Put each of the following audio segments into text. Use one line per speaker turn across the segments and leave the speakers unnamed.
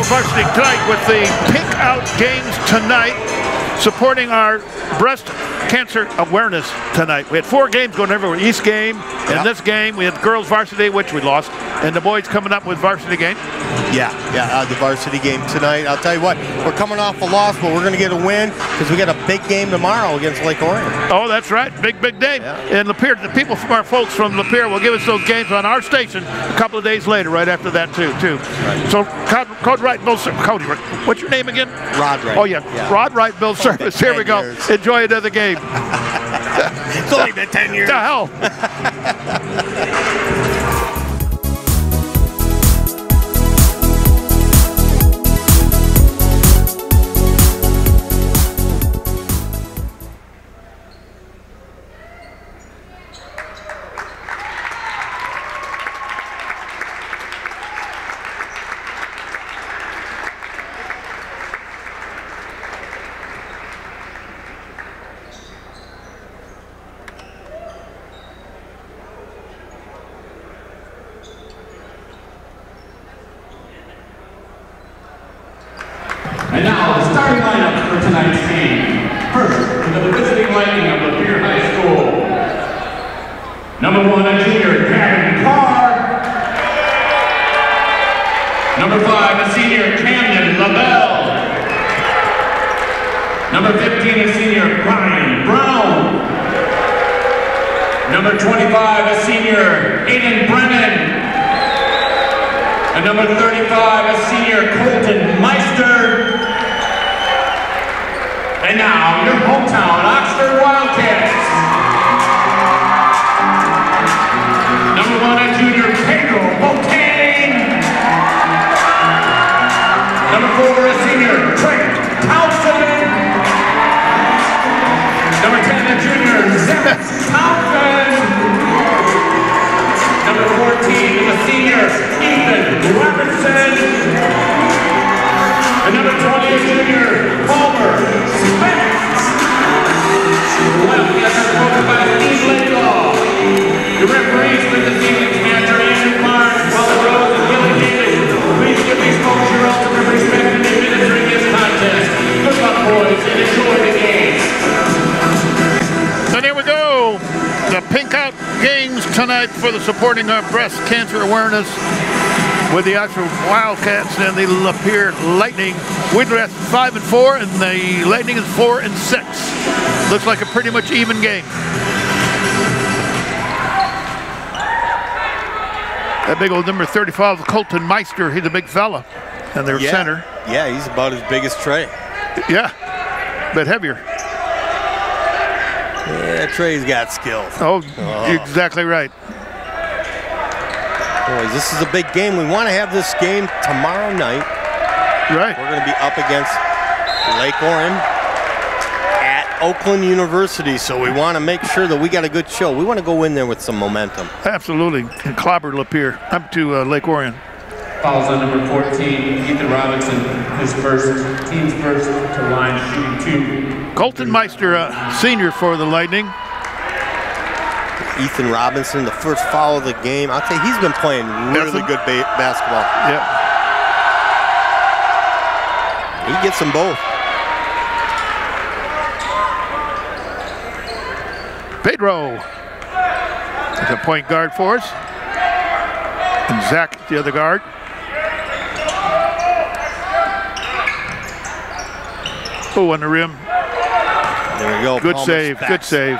We go, tonight with the Pink Out Games tonight, supporting our breast cancer awareness tonight. We had four games going everywhere. East game, and
Yeah.
this game we had girls varsity, which we lost, and the boys coming up with varsity game.
Yeah, yeah, uh, the varsity game tonight. I'll tell you what, we're coming off a loss, but we're going to get a win because we got a big game tomorrow against Lake Orion.
Oh, that's right. Big, big day.
Yeah.
And Lapeer, the people from our folks from Lapeer will give us those games on our station a couple of days later, right after that, too. too. So, Code, Code Wright, Bill Cody, Wright. what's your name again?
Rod Wright.
Oh, yeah.
Yeah.
Rod Wright, Bill Service. Here we go.
years.
Enjoy another game.
It's only been 10 years.
the hell?
And now, the starting lineup for tonight's game. First, the visiting Lightning of Lapeer High School. Number one, a junior, Kevin Carr. Number five, a senior, Camden LaBelle. Number 15, a senior, Brian Brown. Number 25, a senior, Aiden Brennan. And number 35, a senior, Colton Meister. And now, your hometown Oxford Wildcats. Number one, a junior, Pedro Botane. Number four, a senior, Trent Townsend. Number 10, a junior, Zach number 20 junior, Palmer. The referees Paula Rose, and. Please give these folks your ultimate respect this contest. Good luck, boys, and enjoy the game.
So there we go. The Pink Out Games tonight for the supporting our breast cancer awareness with the Oxford Wildcats and the Lapeer Lightning. We're five and four, and the Lightning is four and six. Looks like a pretty much even game. That big old number 35, Colton Meister, he's a big fella. And their
Yeah.
center.
Yeah, he's about as big as Trey.
Yeah, but heavier.
Yeah, Trey's got skills.
Oh, exactly right.
Boys, this is a big game. We want to have this game tomorrow night.
Right.
We're going to be up against Lake Orion at Oakland University, so we want to make sure that we got a good show. We want to go in there with some momentum.
Absolutely. And clobber Lapeer. Up to uh, Lake Orion.
Fouls on number 14, Ethan Robinson, his first, team's first to line shooting two.
Colton Meister, uh, senior for the Lightning.
Ethan Robinson, the first foul of the game. I'll tell you, he's been playing really good ba- basketball.
Yep.
He gets them both.
Pedro is a point guard for us. And Zach, the other guard. Oh, on the rim.
There we go.
Good
Palmer
save.
Specs.
Good save.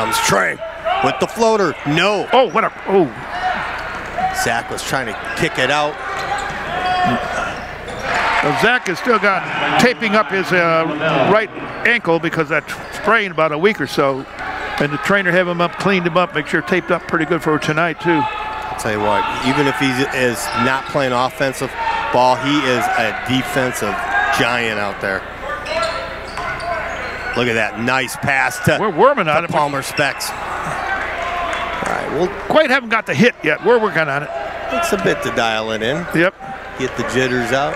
Comes Trey with the floater. No.
Oh, what a. Oh,
Zach was trying to kick it out.
well, Zach has still got taping up his uh, right ankle because that sprain about a week or so. And the trainer have him up, cleaned him up, make sure taped up pretty good for tonight, too.
I'll tell you what, even if he is not playing offensive ball, he is a defensive giant out there. Look at that nice pass to,
We're worming on
to
it, but
Palmer Specs. All right, well,
quite haven't got the hit yet. We're working on it.
it's a bit to dial it in,
Yep.
get the jitters out.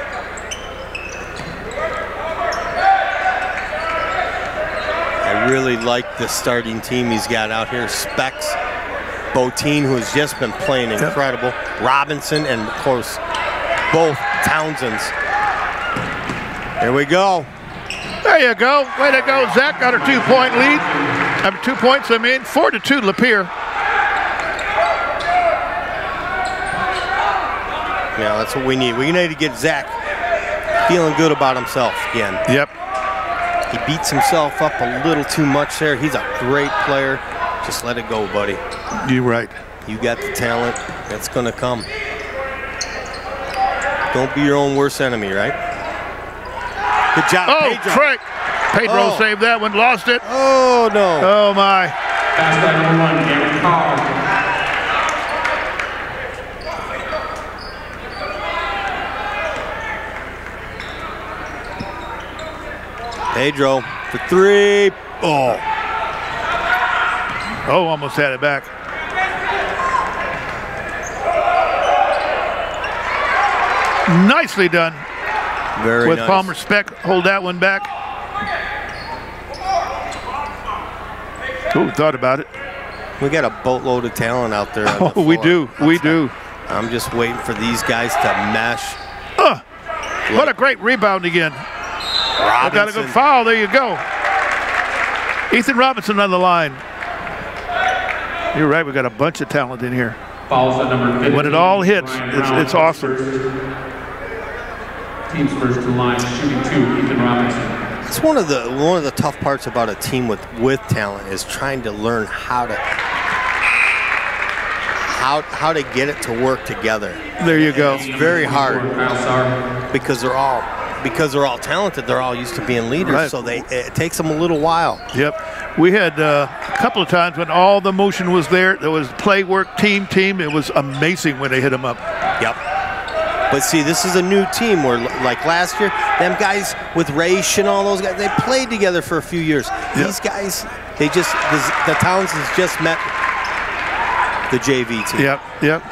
I really like the starting team he's got out here. Specs, Botine, who has just been playing incredible. Robinson, and of course, both Townsends. Here we go.
There you go. Way to go, Zach. Got a two-point lead. I have two points, I mean. Four to two, Lapeer.
Yeah, that's what we need. We need to get Zach feeling good about himself again.
Yep.
He beats himself up a little too much there. He's a great player. Just let it go, buddy.
You're right.
You got the talent. That's going to come. Don't be your own worst enemy, right? Good job,
Oh,
Pedro.
Trey. Pedro
Oh.
saved that one. Lost it.
Oh, no.
Oh, my.
Pass number one, Cameron Carl.
Pedro for three. Oh,
Oh, almost had it back. Nicely done
very
with
nice.
Palmer Speck. Hold that one back. Who thought about it?
We got a boatload of talent out there. on the
Oh, we
floor.
do. We do.
I'm just waiting for these guys to mesh.
Uh, what a great rebound again. I got a good foul. There you go. Ethan Robinson on the line. You're right. We got a bunch of talent in here.
Fouls on number 15.
When it all hits, it's- it's awesome.
First. Team's first to line, shooting two, Ethan Robinson.
It's one of the one of the tough parts about a team with with talent is trying to learn how to how how to get it to work together
There you go.
It's very hard. Because they're all because they're all talented. They're all used to being leaders,
Right.
so they it takes them a little while.
Yep. We had uh, a couple of times when all the motion was there. There was play work, team, team. It was amazing when they hit them up.
Yep. But see, this is a new team where, like last year, them guys with Raish and all those guys, they played together for a few years. These guys, they just, the, the Townsends just met the JV team.
Yep. Yep.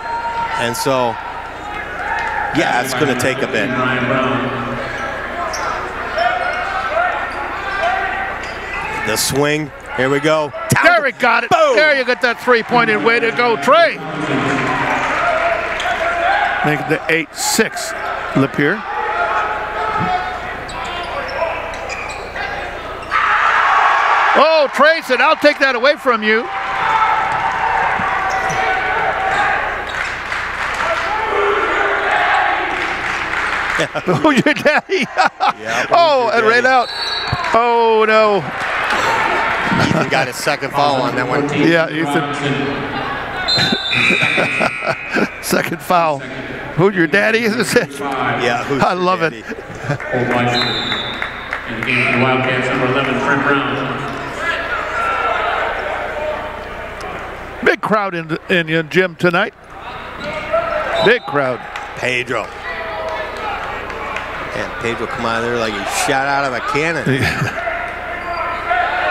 And so, yeah, it's going to take a bit. The swing, here we go.
There we got it.
Boom.
There you got that three-pointed way to go, Trey. Make it the 8-6, Lapeer. Oh, Trey said, I'll take that away from you. oh, your daddy.
Yeah,
oh, and right out. Oh, no.
Ethan got his second foul on that one.
Yeah, Ethan.
Robinson.
Second foul. Who your daddy is? it?
Yeah, who's
I love it.
daddy?
Old In the game for the Wildcats, number 11, Trent Brown.
Big crowd in the, in your gym tonight. Big crowd.
Pedro. And Pedro come out of there like he shot out of a cannon.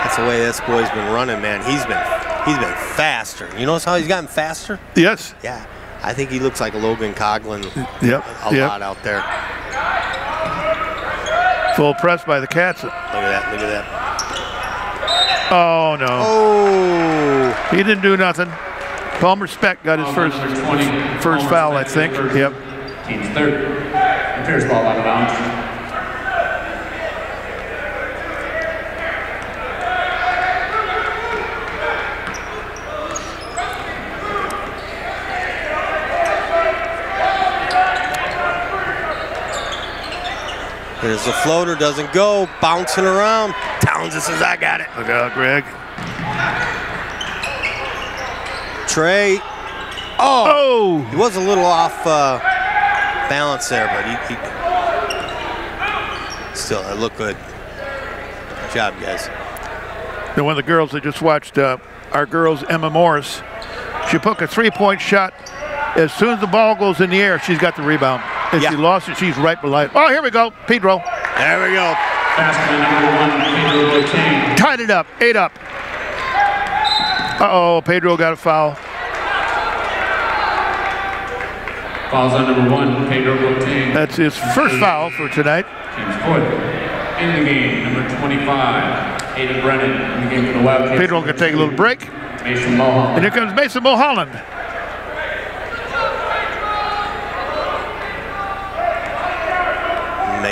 That's the way this boy's been running, man. He's been he's been faster. You notice how he's gotten faster?
Yes.
Yeah. I think he looks like Logan Coglin
Yep.
a
yep.
lot out there.
Full press by the Cats.
Look at that, look at that.
Oh no.
Oh
He didn't do nothing. Palmer Speck got his
Foul
first.
20.
first
Palmer
foul, I think.
first.
Yep.
Team's third. And Pierce ball out of bounds.
There's the floater, doesn't go, bouncing around. Townsend says, I got it.
Look out, Greg.
Trey. Oh,
Oh.
he was a little off uh, balance there, but he, he still it looked good. Good job, guys.
And one of the girls that just watched uh, our girls, Emma Morris, she took a three-point shot. As soon as the ball goes in the air, she's got the rebound. If
Yeah.
she lost it, she's right behind. Oh, here we go. Pedro
There we go.
Basket number one, Pedro
tied it up. Eight up. Uh-oh, Pedro got a foul.
Fouls on number one, Pedro Boateng.
That's his first foul for tonight.
Team's fourth. In the game, number 25, Aiden Brennan. In the game for the Wildcats.
Pedro can take a little break.
Mason Mulholland.
And here comes Mason Mulholland.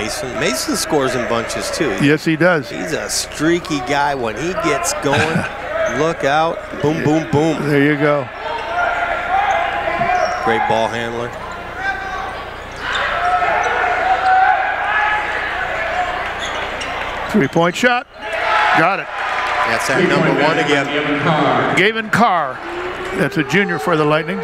Mason. Mason scores in bunches too.
Yes, he does.
He's a streaky guy. When he gets going, look out. Boom, boom, boom.
There you go.
Great ball handler.
Three-point shot. Got it.
That's that number one again.
Gavin Carr.
That's a junior for the Lightning.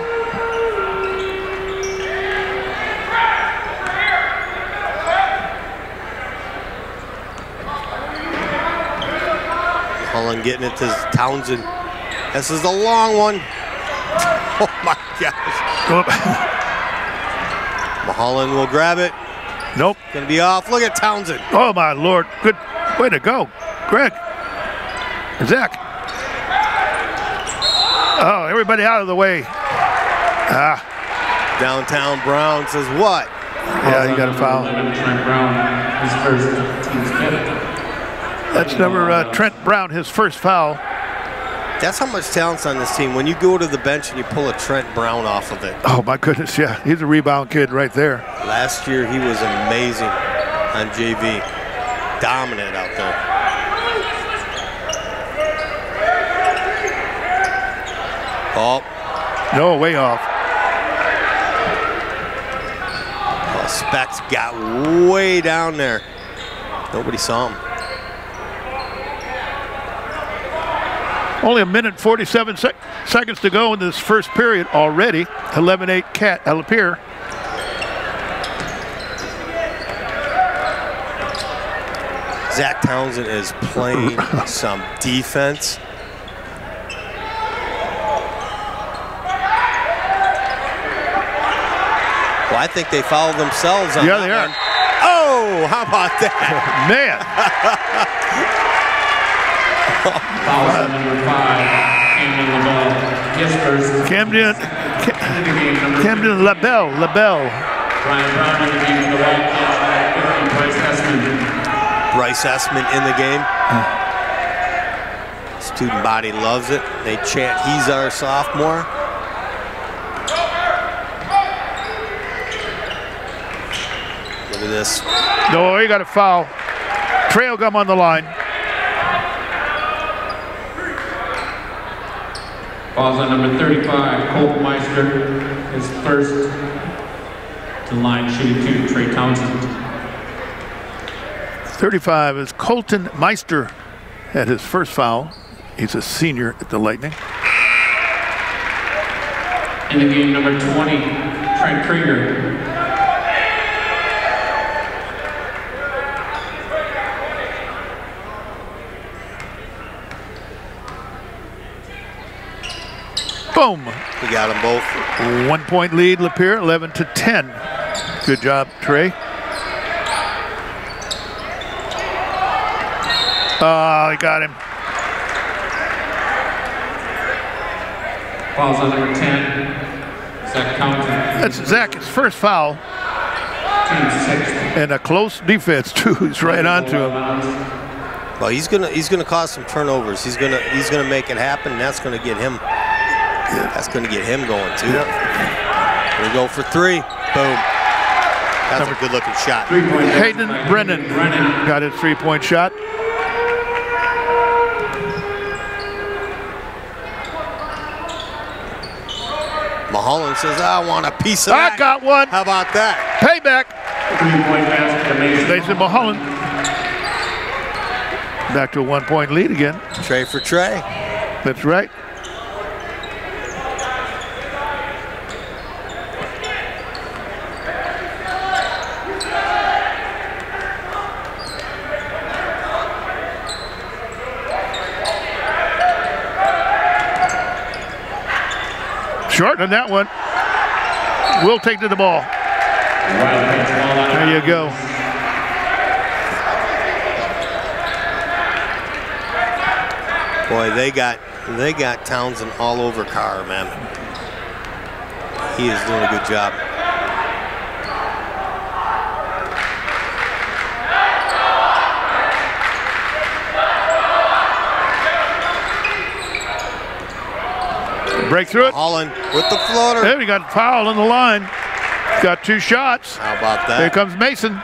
Holland getting it to Townsend. This is a long one. Oh my gosh.
Oop.
Mulholland will grab it.
nope.
Gonna be off. Look at Townsend.
Oh my lord. Good way to go. Greg. Zach. Oh, everybody out of the way. Ah,
Downtown Brown says what?
yeah, you got a foul.
Trent Brown, his first team's fifth.
That's number uh, Trent Brown, his first foul.
That's how much talent's on this team. When you go to the bench and you pull a Trent Brown off of it.
Oh my goodness, yeah. He's a rebound kid right there.
Last year he was amazing on JV. Dominant out there. Oh,
No, way off.
oh, Specs got way down there. Nobody saw him.
Only a minute 47 sec- seconds to go in this first period already. 11-8 Cat Lapeer.
Zach Townsend is playing some defense. Well, I think they fouled themselves on
Yeah,
that
they are.
one. Oh, how about that?
Man,
Foul number five, Camden LaBelle. His first.
Camden, Ca-
In the game, number
Camden LaBelle, LaBelle.
Ryan Brown in the game for the Wildcats. And Bryce Essman.
Bryce Essman in the game. Student body loves it. They chant, he's our sophomore. Look at this.
No, he got a foul. Trail gum on the line.
Falls on number 35, Colt Meister. His first to line shooting two, Trey Townsend.
35 is Colton Meister at his first foul. He's a senior at the Lightning.
In the game, number 20, Trent Krieger.
Boom.
We got them both.
One point lead, Lapeer, 11 to 10. Good job, Trey. Oh, he got him.
Falls on number 10, Zach Townsend.
That's Zach's first foul and a close defense too. He's right onto him.
Well, he's gonna he's gonna cause some turnovers. He's gonna he's gonna make it happen. And that's gonna get him. That's gonna get him going too. Here We go for three. Boom. That's a good looking shot.
Three-point
Hayden Brennan
Brennan.
got his three-point shot.
Mulholland says, "I want a piece of
I
that."
got one.
How about that?
Payback.
Three-point basket to Mason.
Mason Mulholland. Back to a one-point lead again.
Trey for Trey.
That's right. Short on that one. We'll take to the ball.
Wildcats ball out of
There you go.
Boy, they got they got Townsend all over Carr, man. He is doing a good job.
Break through it.
Holland with the floater.
There we got foul on the line. Got two shots.
How about that?
Here comes Mason.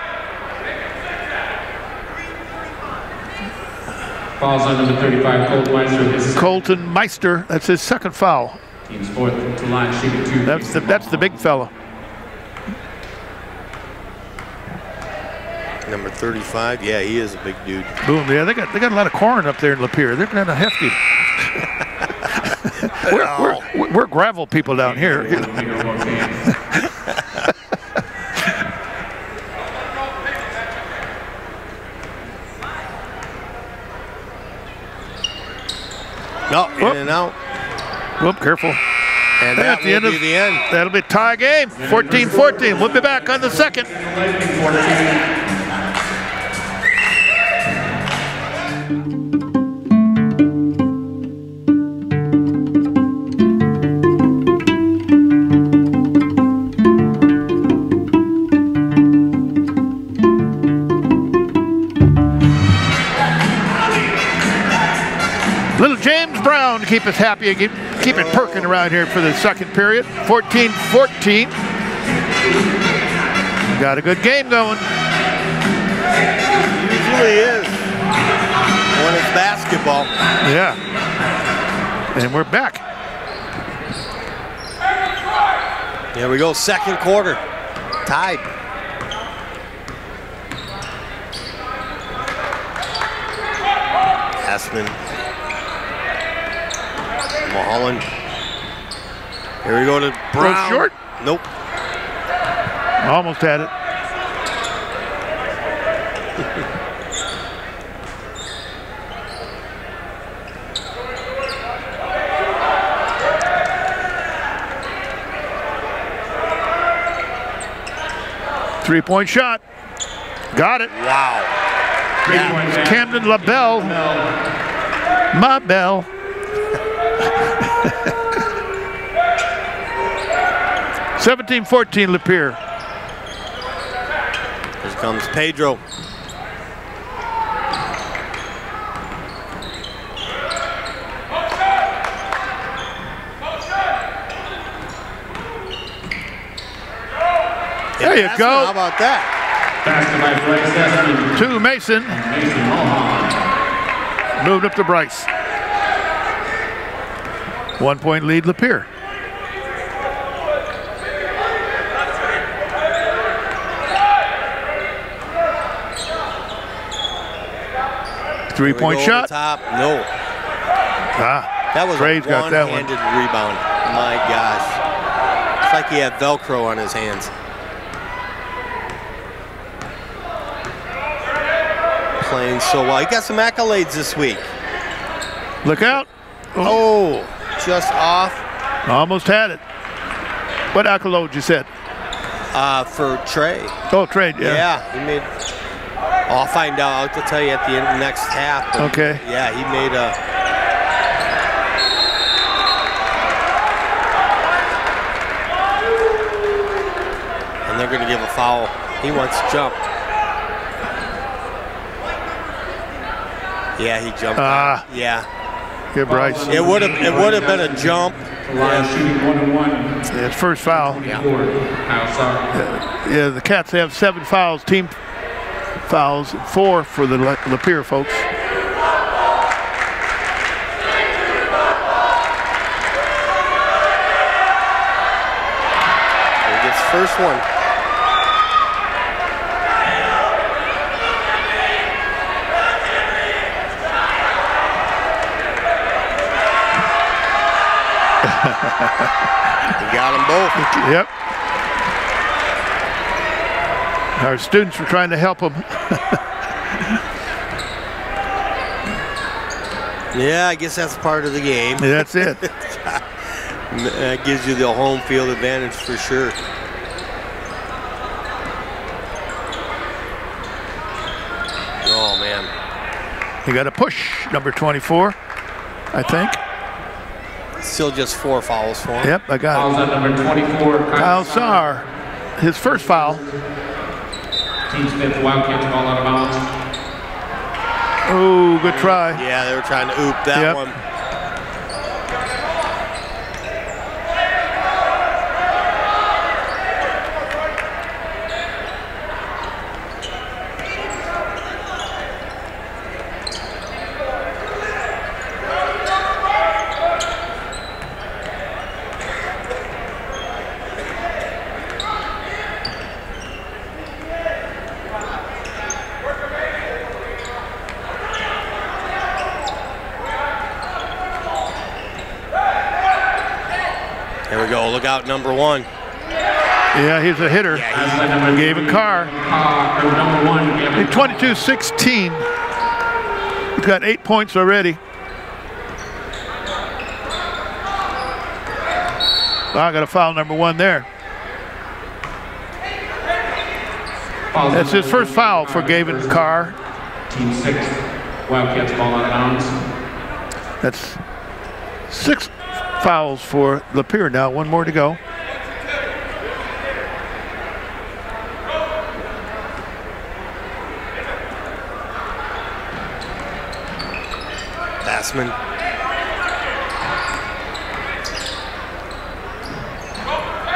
Falls on number 35, Colton Meister.
Colton Meister, that's his second foul.
Team's fourth to line, shooting two.
That's the, that's the big fella.
Number 35, yeah, he is a big dude.
Boom, yeah, they got, they got a lot of corn up there in Lapeer. They're kind of hefty we're, we're, we're gravel people down here. you know.
Bigger, more.
No, in
Whoop.
and out.
Whoop, careful.
And
At
that
the
will
end
be
of-
the end.
That'll be tie game. 14-14. We'll be back on the second. Keep us happy and keep, keep it perking around here for the second period. 14-14. Got a good game going.
Usually is. When it's basketball.
Yeah. And we're back.
Here we go, second quarter. Tied. Asman. Holland. Here we go to Brown.
Go short.
Nope.
Almost had it. Three-point shot. Got it.
Wow. Three.
Camden LaBelle. No. Ma Bell. 17-14 Lapeer.
Here comes Pedro.
There you go.
How about that?
Back to my
To Mason.
Mason
Moved up to Bryce. One point lead, Lapeer. Three point shot.
Top. No.
Ah,
That was
Trey's
a
got that one.
one-handed rebound. My gosh. It's like he had Velcro on his hands. Playing so well. He got some accolades this week.
look out.
Oh, just off
Almost had it. What accolade you said?
uh, for Trey.
Oh, Trey, yeah.
Yeah, he made. I'll find out. I'll tell you at the end, of the next half.
Okay.
Yeah, he made a. And they're going to give a foul. He wants to jump. Yeah, he jumped.
Ah.
Yeah,
Good Bryce.
it would have. It would have been a jump.
To line, shooting one and one.
Yeah, his first foul.
Four. Kyle Sark.
Yeah, the Cats have seven fouls, team fouls, four for the La- Lapeer folks.
He gets first one. he got them both.
Yep. Our students were trying to help him.
Yeah, I guess that's part of the game.
That's it.
That gives you the home field advantage for sure. Oh man.
He got a push, number 24, I think.
Still just four fouls for him.
Yep, I got
Fouls
it.
on number 24,
Kyle Saar, his first foul.
Team Smith Wildcats ball out of bounds.
Oh, good try.
Yeah, they were trying to oop that
Yep.
one. look out, number one.
Yeah, he's a hitter.
Pass by number
Gavin
three,
Carr.
Carr, number one,
In 22-16. He's got eight points already. I got a foul number one there. That's his first foul for Gavin Carr.
Team six. Wildcats ball out of bounds.
That's six fouls for Lapeer now. One more to go.
Bassman.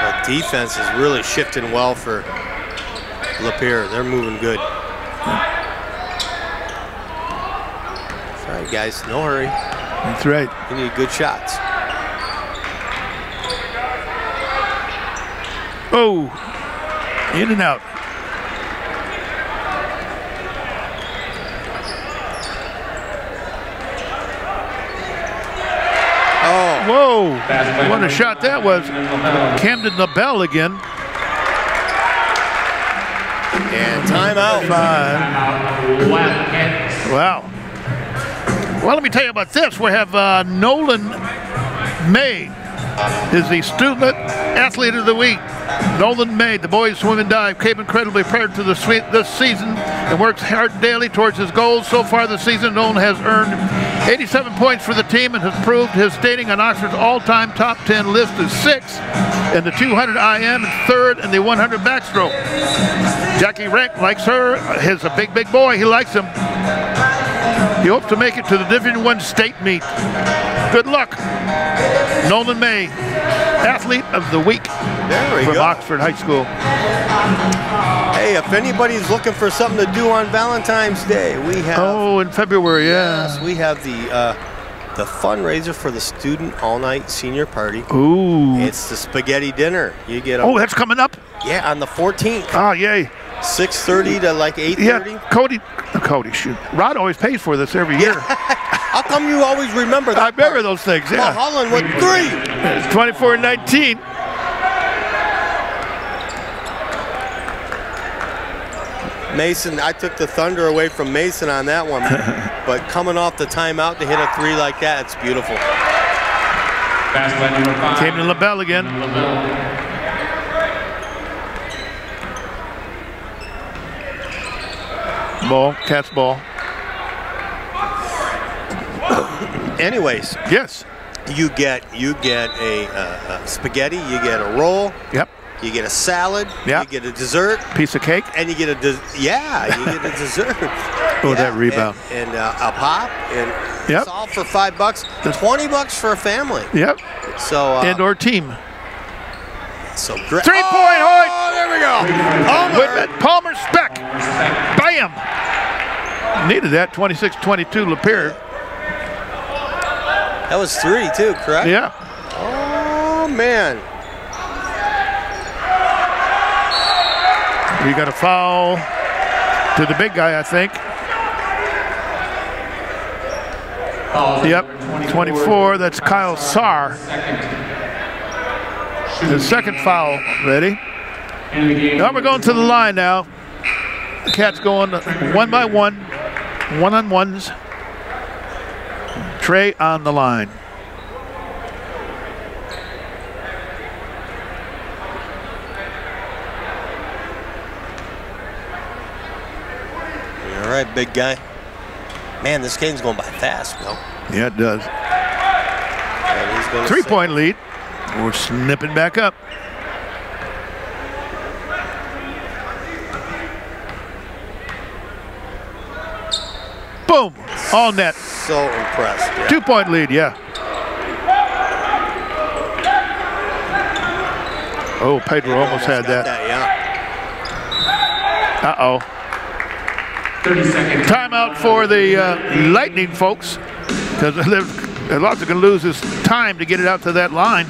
The defense is really shifting well for Lapeer. They're moving good. Sorry, guys. No hurry.
That's right.
You need good shots.
Oh, in and out.
Oh,
Whoa,
Pass
what a shot that was. Camden LaBelle again.
and timeout.
Five.
Timeout.
Wow. Well, let me tell you about this. We have uh, Nolan May is the student athlete of the week. Nolan May, the boys swim and dive, came incredibly prepared to the sweet this season and works hard daily towards his goals. So far this season, Nolan has earned 87 points for the team and has proved his standing on Oxford's all-time top 10 list is sixth in the 200 IM and third in the 100 backstroke. Jackie Rank likes her. He's a big, big boy. He likes him. He hopes to make it to the Division One state meet. Good luck, Nolan May, athlete of the week
There we
from
go.
Oxford High School.
Hey, if anybody's looking for something to do on Valentine's Day, we have
Oh, in February,
yes, we have the uh, the fundraiser for the student all night senior party.
Ooh.
It's the spaghetti dinner. You get a,
Oh, that's coming up.
yeah on the 14th,
Oh, yay.
6:30 to like 8:30.
Yeah, Cody. Cody, shoot. Rod always pays for this every year.
How come you always remember that?
I remember
part?
those things,
Well,
yeah.
Holland with three.
It's 24 19.
Mason, I took the thunder away from Mason on that one, but coming off the timeout to hit a three like that, it's beautiful.
Pass by number five.
Camden LaBelle again.
LaBelle.
Ball, cat's ball.
Anyways,
Yes.
you get you get a, uh, a spaghetti, you get a roll,
Yep.
you get a salad,
Yeah.
you get a dessert,
Piece of cake.
and you get a des- yeah, you get a dessert.
Oh,
Yeah,
that rebound.
and, and uh, a pop, and
Yep.
it's all for five bucks. Twenty bucks for a family.
Yep.
So uh,
And or team.
so great.
Three point, Hoyt!
There we go. Palmer.
Whitman, Palmer Speck. Bam! Needed that. 26 22 Lapeer.
That was three too, correct?
Yeah.
Oh man.
We got a foul to the big guy, I think.
Fouls
Yep.
number
24. That's Kyle Sarr. The second foul. Ready?
In the game.
Now we're going to the line now. The Cats going one by one, one on ones. Trey on the line.
All right, big guy. Man, this game's going by fast, Bill.
Yeah, it does.
And he's gonna
Three
sink.
point lead. We're snipping back up. Boom. All net.
So impressed. yeah.
Two point lead, yeah. Oh, Pedro almost had
got
that.
Yeah.
Uh oh.
30 seconds.
Timeout for the uh, Lightning folks because Lots of going to lose his time to get it out to that line.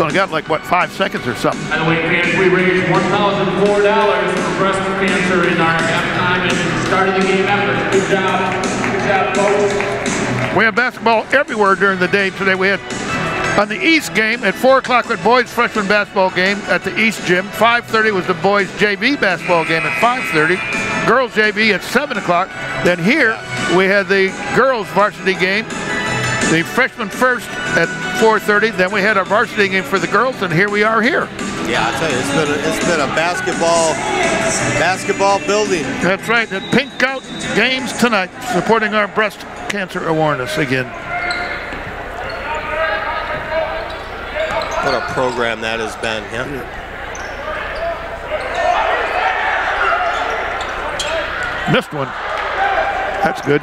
Only got like, what, five seconds or something.
By the way, fans, we raised $1,004 for breast cancer in our halftime and start of the game effort. Good job.
We have basketball everywhere during the day today. We had On the East game at 4 o'clock with boys freshman basketball game at the East Gym. 5.30 was the boys JV basketball game at 5.30. Girls JV at 7 o'clock. Then here we had the girls varsity game. The freshman first at 4.30. Then we had our varsity game for the girls, and here we are here.
Yeah, I tell you, it's been a, it's been a basketball basketball building.
That's right. The Pink Out Games tonight, supporting our breast cancer awareness again.
What a program that has been. Yeah.
Missed one. That's good.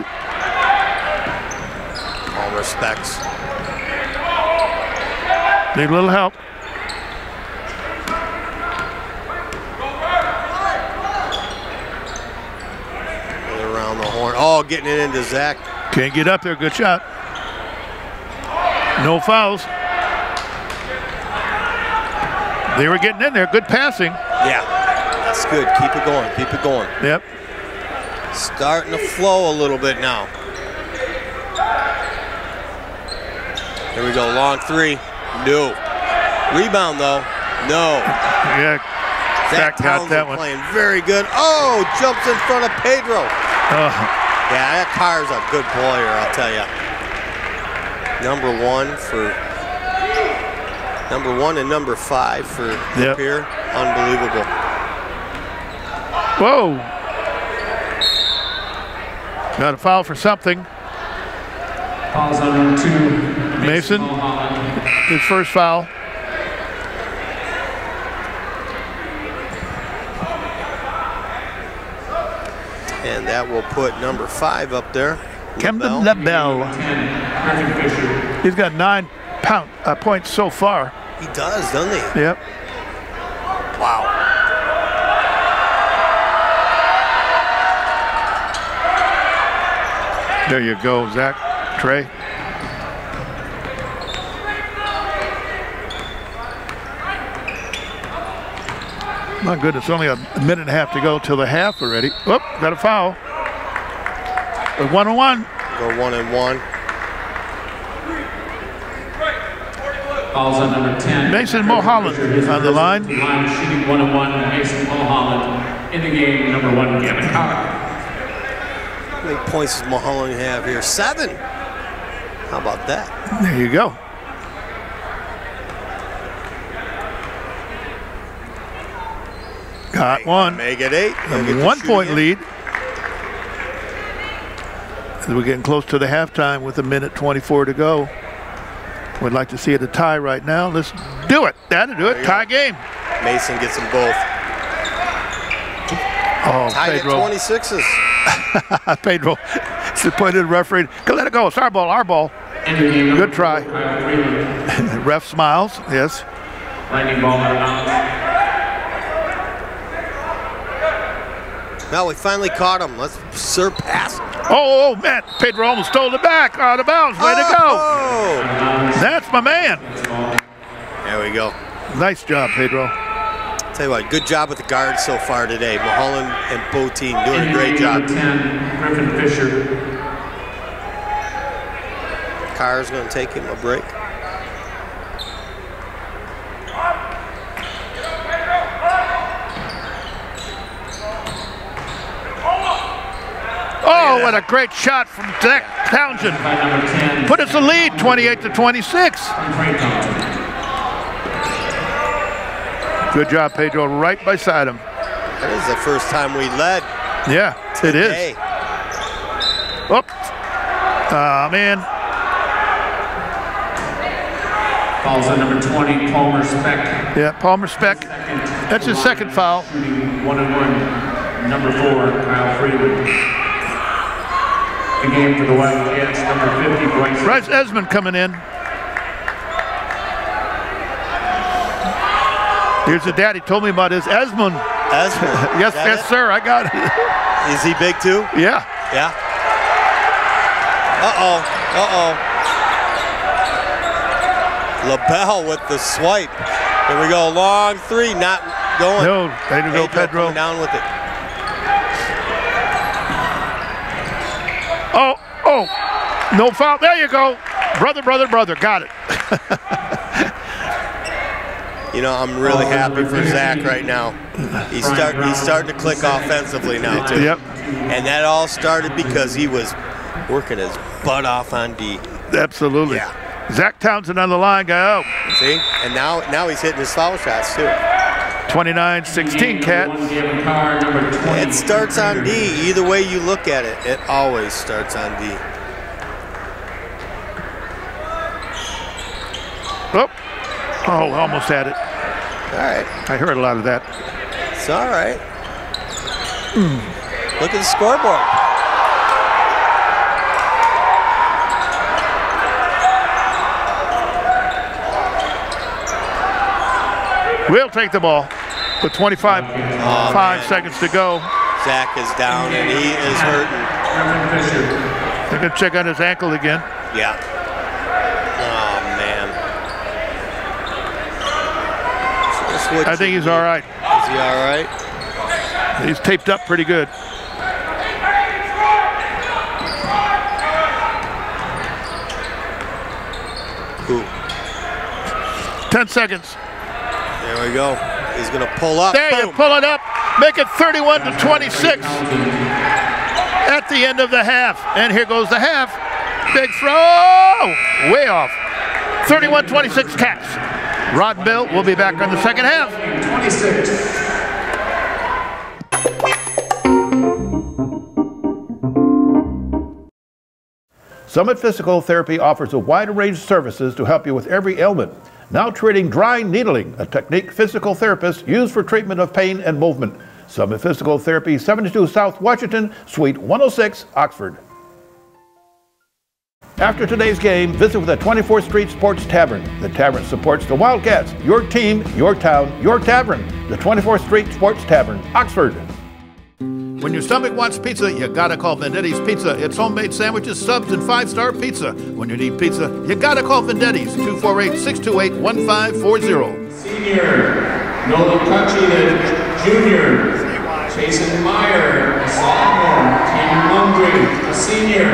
All respects.
Need a little help.
Around Oh, getting it into Zach.
Can't get up there. Good shot. No fouls. They were getting in there. Good passing.
Yeah, that's good. Keep it going. Keep it going.
Yep.
Starting to flow a little bit now. Here we go. Long three. No. Rebound though. No.
Yeah.
Zach
Zach got that one.
playing very good. Oh, jumps in front of Pedro.
Uh,
Yeah, that car's a good player, I'll tell you. Number one for number one and number five for
Yep.
Lapeer. Unbelievable.
whoa. Got a foul for something.
Fouls on number two.
Mason.
Mulholland.
His first foul.
And that will put number five up there.
Camden
LaBelle.
LaBelle.
Ten. Griffin Fisher.
He's got nine pound, uh, points so far.
He does, doesn't he?
Yep.
Wow.
There you go, Zach. Trey. My goodness, only a minute and a half to go till the half already. Whoop, got a foul. A one on one.
Go one and one.
Fouls on number 10.
Mason
Griffin
Mulholland on the line.
Line shooting one and one. Mason Mulholland in the game. Number one, Gavin Carr.
How many points does Mulholland have here? Seven. How about that?
There you go. Got one.
Make it eight.
A one point
again.
lead. As we're getting close to the halftime with a minute 24 to go. We'd like to see it a tie right now. Let's do it. That'll do it. Tie
go.
game.
Mason gets them both.
Oh,
Tied
Pedro.
at 26s.
Pedro. It's pointed to the referee. Let it go. It's our ball. Our ball.
In the game.
Good
number
try.
four, Kyle Freeland.
Ref smiles. Yes.
Lightning ball out of bounds.
Now we finally caught him. Let's surpass him.
Oh, oh, oh, man. Pedro almost stole it back. Out of bounds. Way to go.
Oh!
That's my man.
There we go.
Nice job, Pedro.
Tell you what, good job with the guards so far today. Mulholland and Botine doing a great job.
game, number 10, Griffin Fisher.
Carr's going to take him a break.
Oh, what a great shot from Zach Townsend.
By number 10.
Put us a lead, 28 to 26. Good job, Pedro, right beside him.
That is the first time we led
Yeah, it is.
today.
Oop. Ah, man.
Fouls on number 20, Palmer Speck.
Yeah, Palmer Speck. That's his second foul.
Shooting one and one. Number four, Kyle Freeland. The game for the Wildcats, number 50, Bryce.
Bryce Esmond coming in. Here's the daddy told me about his Esmond.
Esmond.
Yes, yes,
it?
sir. I got it.
Is he big too?
Yeah.
Yeah. Uh-oh. Uh-oh. LaBelle with the swipe. Here we go. Long three. Not going.
No, way to go, Pedro.
down with it.
Oh, oh. No foul. There you go. Brother, brother, brother. Got it.
You know, I'm really happy for Zach right now. He's start he's starting to click offensively now too.
Yep.
And that all started because he was working his butt off on D.
Absolutely.
Yeah.
Zach Townsend on the line, guy out.
See? And now now he's hitting his foul shots too.
29-16, Cat.
One given card number 20.
It starts on D. Either way you look at it, it always starts on D.
Oh, oh, almost had it.
All right.
I heard a lot of that.
It's all right. Look at the scoreboard.
We'll take the ball with 25 five seconds to go.
Zach is down and he is hurting.
They're going to check on his ankle again.
Yeah. Oh man.
I think he's all right.
Is he all right?
He's taped up pretty good.
Who?
10 seconds.
There we go. He's gonna pull up.
There you pull it up. Make it 31 to 26 at the end of the half. And here goes the half. Big throw. Way off. 31 26 Cats. Rod Bill will be back on the second half.
26.
Summit Physical Therapy offers a wide range of services to help you with every ailment. Now treating dry needling, a technique physical therapists use for treatment of pain and movement. Summit Physical Therapy, 72 South Washington, Suite 106, Oxford. After today's game, visit with the 24th Street Sports Tavern. The tavern supports the Wildcats, your team, your town, your tavern. The 24th Street Sports Tavern, Oxford. When your stomach wants pizza, you gotta call Vendetti's Pizza. It's homemade sandwiches, subs, and five star pizza. When you need pizza, you gotta call Vendetti's 248 628 1540.
Senior. Nolan Cutchy, junior. Jason Meyer, a sophomore. Cameron Mundry, a senior.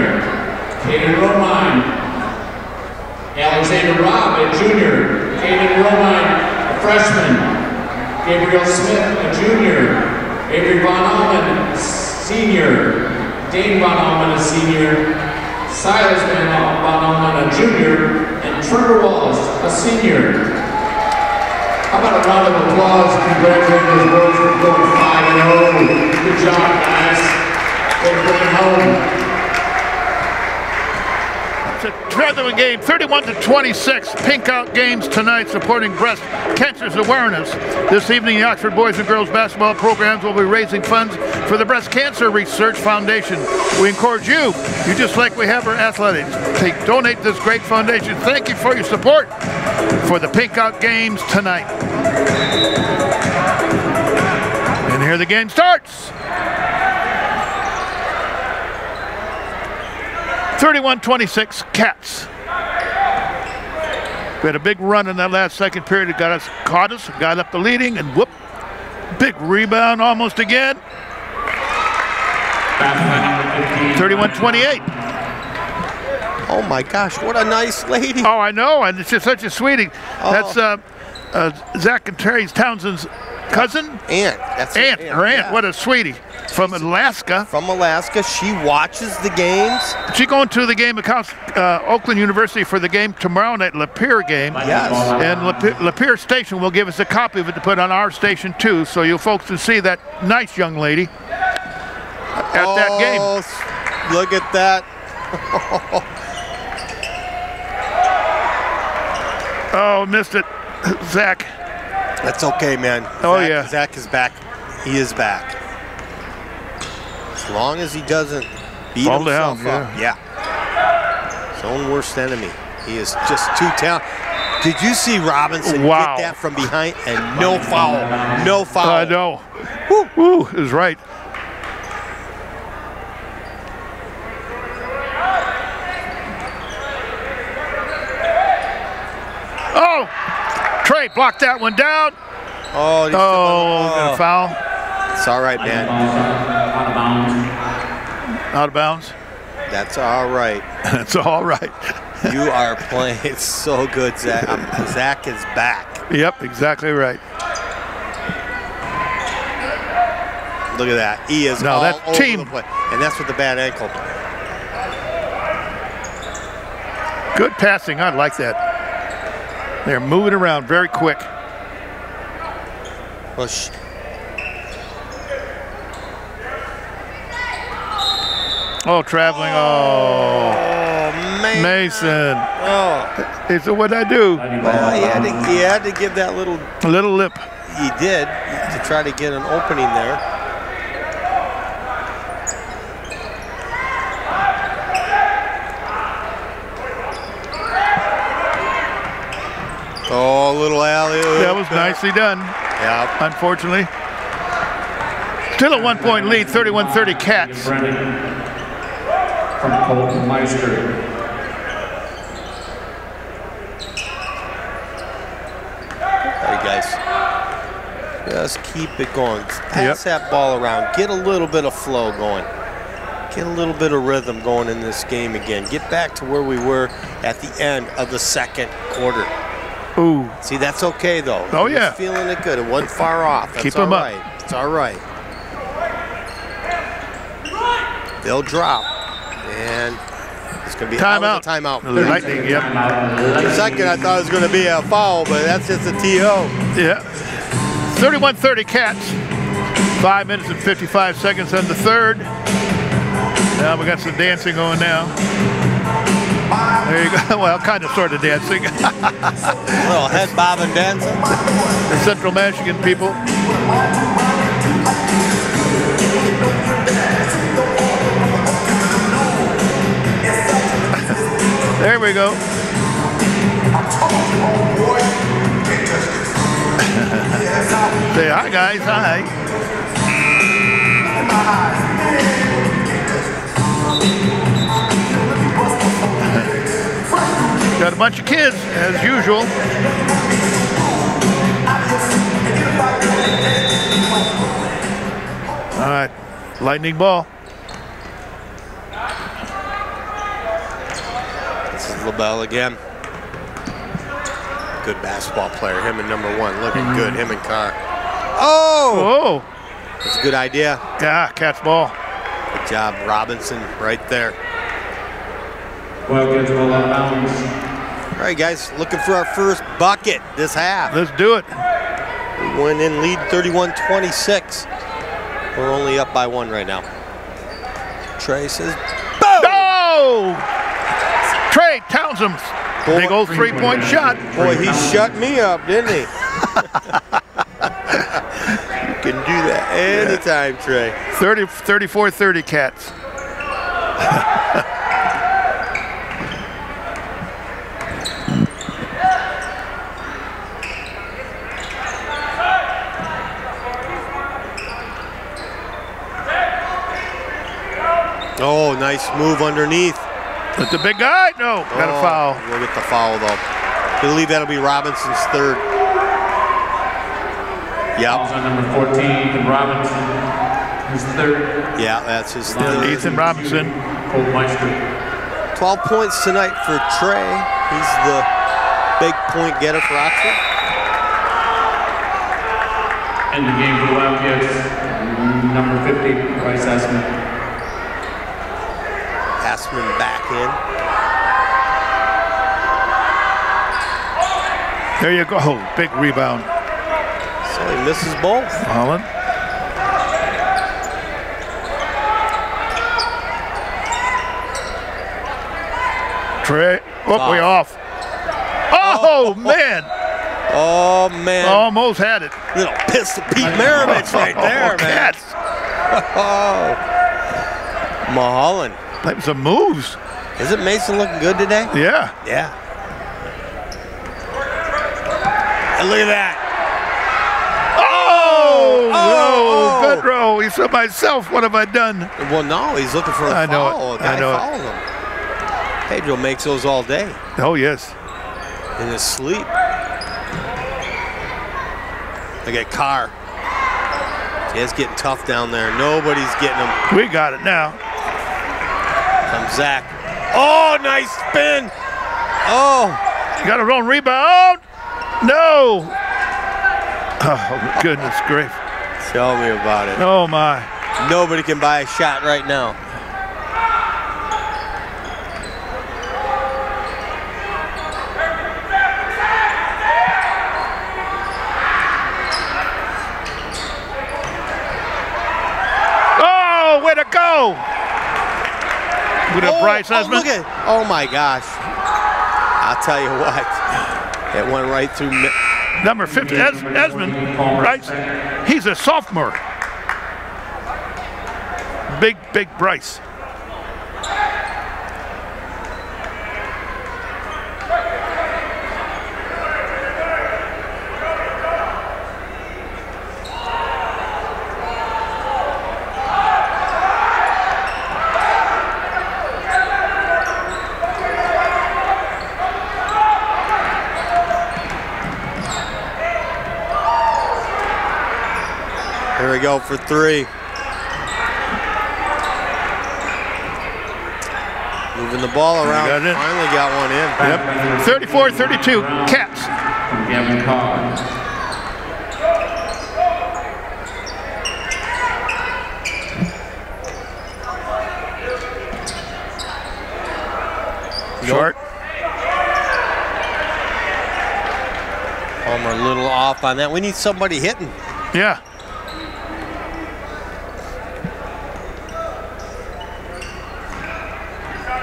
Caden Romine. Alexander Robb, a junior. Caden Romine, a freshman. Gabriel Smith, a junior. Avery Von Allen, senior. Dane Von Allen, a senior. Silas Van Al- a junior. And Trevor Wallace, a senior. How about a round of applause congratulating those boys for going 5-0. Good job, guys. They're going home.
A game, 31 to 26. Pink out games tonight supporting breast cancer's awareness. This evening, the Oxford Boys and Girls Basketball programs will be raising funds for the Breast Cancer Research Foundation. We encourage you, you just like we have our athletics, to donate this great foundation. Thank you for your support for the Pink out games tonight. And here the game starts. 31-26 Cats. We had a big run in that last second period. It got us, caught us, got up the leading, and whoop, big rebound almost again. 31-28.
Oh my gosh, what a nice lady.
Oh, I know, and it's just such a sweetie. That's uh, uh, Zach and Terry Townsend's cousin,
Aunt. That's her
aunt, her aunt.
yeah.
What a sweetie from Alaska.
From Alaska. She watches the games.
She going to the game Cous- uh, Oakland University for the game tomorrow night, Lapeer game.
Yes.
And Lapeer, Lapeer Station will give us a copy of it to put on our station too, so you folks can see that nice young lady at that game.
Oh, Look at that.
Oh, missed it, Zach.
That's okay, man.
Oh,
Zach,
yeah.
Zach is back. He is back. As long as he doesn't beat
Fall
himself
down,
up. Yeah. His own worst enemy. He is just too talented. Did you see Robinson
Wow.
get that from behind and no foul? No foul.
I know. Woo, woo is right. Oh, That one down.
Oh, he's
Oh, got a
oh.
foul.
It's all right, man.
Out of bounds.
Out of bounds.
That's all right.
That's all right.
You are playing so good, Zach. Um, Zach is back.
Yep, exactly right.
Look at that. He is
No,
all
that's
over
team.
the. And that's with the bad ankle.
Good passing. I like that. They're moving around very quick.
Well, sh-
Oh, traveling. Oh,
oh, man.
Mason.
Oh.
He said, what'd I do?
Well, he had, to, he had to give that little,
A little lip.
he did, to try to get an opening there. Oh, little alley.
That was nicely done,
Yeah.
unfortunately. Still a one-point lead, 31-30 Cats.
From Colton Meister.
All right, guys. Just keep it going. Pass that ball around. Get a little bit of flow going. Get a little bit of rhythm going in this game again. Get back to where we were at the end of the second quarter.
Ooh,
See, that's okay though.
Oh,
You're
yeah.
feeling it good. It wasn't far off. That's
Keep
all
'em up.
right. It's all right. They'll drop, and it's gonna be that was
timeout.
timeout.
The Lightning, yep.
For a second, I thought it was gonna be a foul, but that's just a TO.
Yeah. 31-30 Cats. Five minutes and 55 seconds on the third. Now we got some dancing going now. There you go. Well, kind of, sort of dancing.
little head bob and dancing.
the Central Michigan people. there we go. Say hi, guys. Hi. Got a bunch of kids, as usual. All right, lightning ball.
This is LaBelle again. Good basketball player. Him and number one looking mm-hmm. good. Him and Carr. Oh,
Oh,
that's a good idea.
yeah, catch ball.
Good job, Robinson, right there.
Wildcats ball out of bounds.
All right, guys, looking for our first bucket this half.
Let's do it.
We went in lead 31-26. We're only up by one right now. Trey says, boom!
Oh! Trey Townsend, big old three-point shot.
Boy, he shut me up, didn't he? you can do that anytime, Trey.
30, 34-30 Cats.
Oh, nice move underneath.
But the big guy, no, got a
Oh,
foul.
We'll get the foul, though. I believe that'll be Robinson's third. Yep,
Fouls on number 14, Ethan Robinson. His third.
yeah, that's his third.
Ethan Robinson.
Colton
12 points tonight for Trey. He's the big point getter for Oxford.
And the game for the Wildcats. Number 50, Bryce Essman.
Passman back in.
There you go. Oh, big rebound.
So he misses both.
Holland. Trey. Oh, we off. Oh, oh, man.
Oh, man.
Almost had it.
Little pistol Pete Maravich right oh, there,
oh,
man.
Cats.
Oh. Mulholland.
Playing some moves.
Isn't Mason looking good today?
Yeah.
Yeah. And look at that.
Oh,
Oh,
oh,
oh.
Pedro. He said myself, what have I done?
Well, no, he's looking for a
I know it.
foul. A
I know it.
him. Pedro makes those all day
Oh, yes.
in his sleep. Look at Carr. It's getting tough down there. Nobody's getting him.
We got it now.
From Zach. Oh, nice spin. Oh,
Got a wrong rebound. No. Oh, goodness grief.
Tell me about it.
Oh, my.
Nobody can buy a shot right now.
Oh, way to go! With a
oh, oh,
Esmond.
look at, oh my gosh. I'll tell you what. It went right through.
Number 50, Es- Esmond, Bryce. He's a sophomore. Big, big Bryce.
Here we go for three. Moving the ball around.
got it.
Finally got one in.
Yep. 34 32. Cats.
Gavin Collins.
Short.
Palmer a little off on that. We need somebody hitting.
Yeah.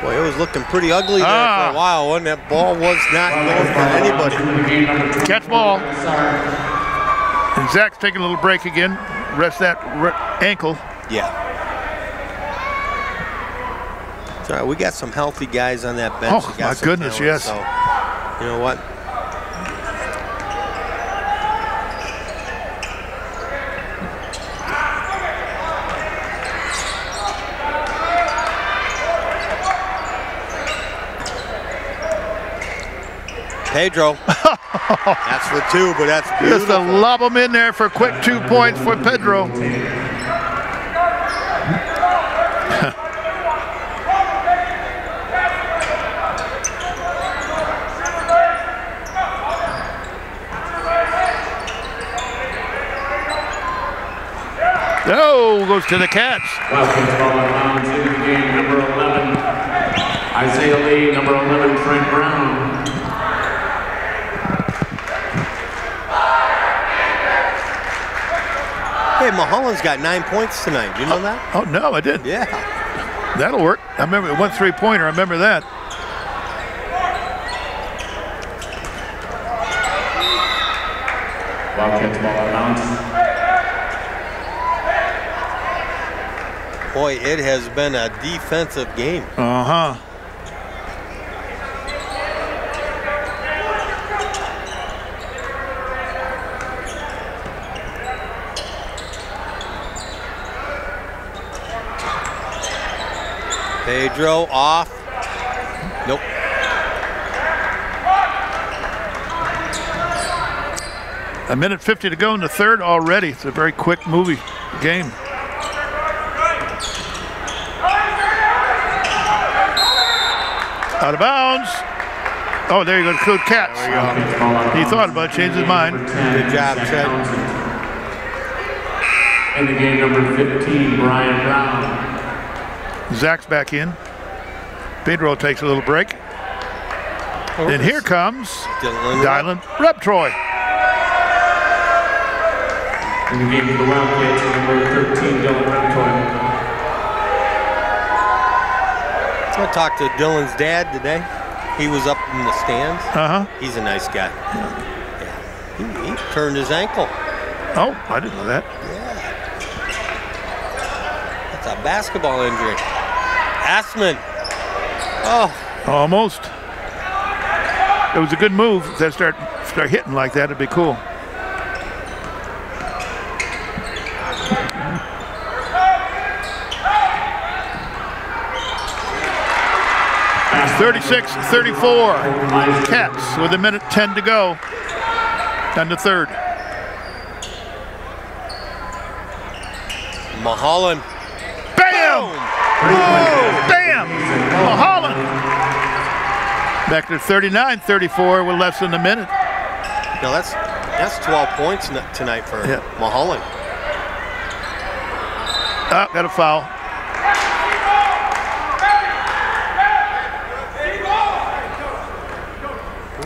Boy, it was looking pretty ugly there
Ah.
for a while, wasn't it? Ball was not going for anybody.
Catch ball. And Zach's taking a little break again. Rest that ankle.
Yeah. Right. We got some healthy guys on that bench.
Oh, my goodness,
talent,
yes.
So, you know what? Pedro. that's for two, but that's
Just
beautiful.
to lob him in there for a quick two points for Pedro. Oh, goes to the Cats.
Wildcats ball on bounds game, number 11. Isaiah Lee, number 11, Trent Brown.
Hey, Mulholland's got nine points tonight. You know that?
Oh, no, I didn't.
Yeah.
That'll work. I remember one three pointer. I remember that.
Wildcats ball on bounds.
Boy, it has been a defensive game.
Uh huh.
Pedro off. Nope.
A minute 50 to go in the third already. It's a very quick movie game. Out of bounds. Oh, there you go. Include Cats.
Wildcats
He thought about it, changed his mind.
Good job, Chet.
In the game, number 15, Brian Brown.
Zach's back in. Pedro takes a little break. And here comes
Dylan.
Dylan Reptroy.
In the game for the Wildcats, number 13, Dylan Reptoy.
I talked to Dylan's dad today. He was up in the stands.
Uh huh.
He's a nice guy. Yeah. He, he turned his ankle.
Oh, I didn't know that. Yeah.
That's a basketball injury. Assman. Oh,
Almost. It was a good move. If they start start hitting like that, it'd be cool. Thirty-six, thirty-four. Cats with a minute ten to go. And the third.
Mulholland.
Bam!
Oh,
Bam! Mulholland. Back to 39, 34 with less than a minute.
no, that's That's 12 points n- tonight for
Yeah.
Mulholland.
Ah, got a foul.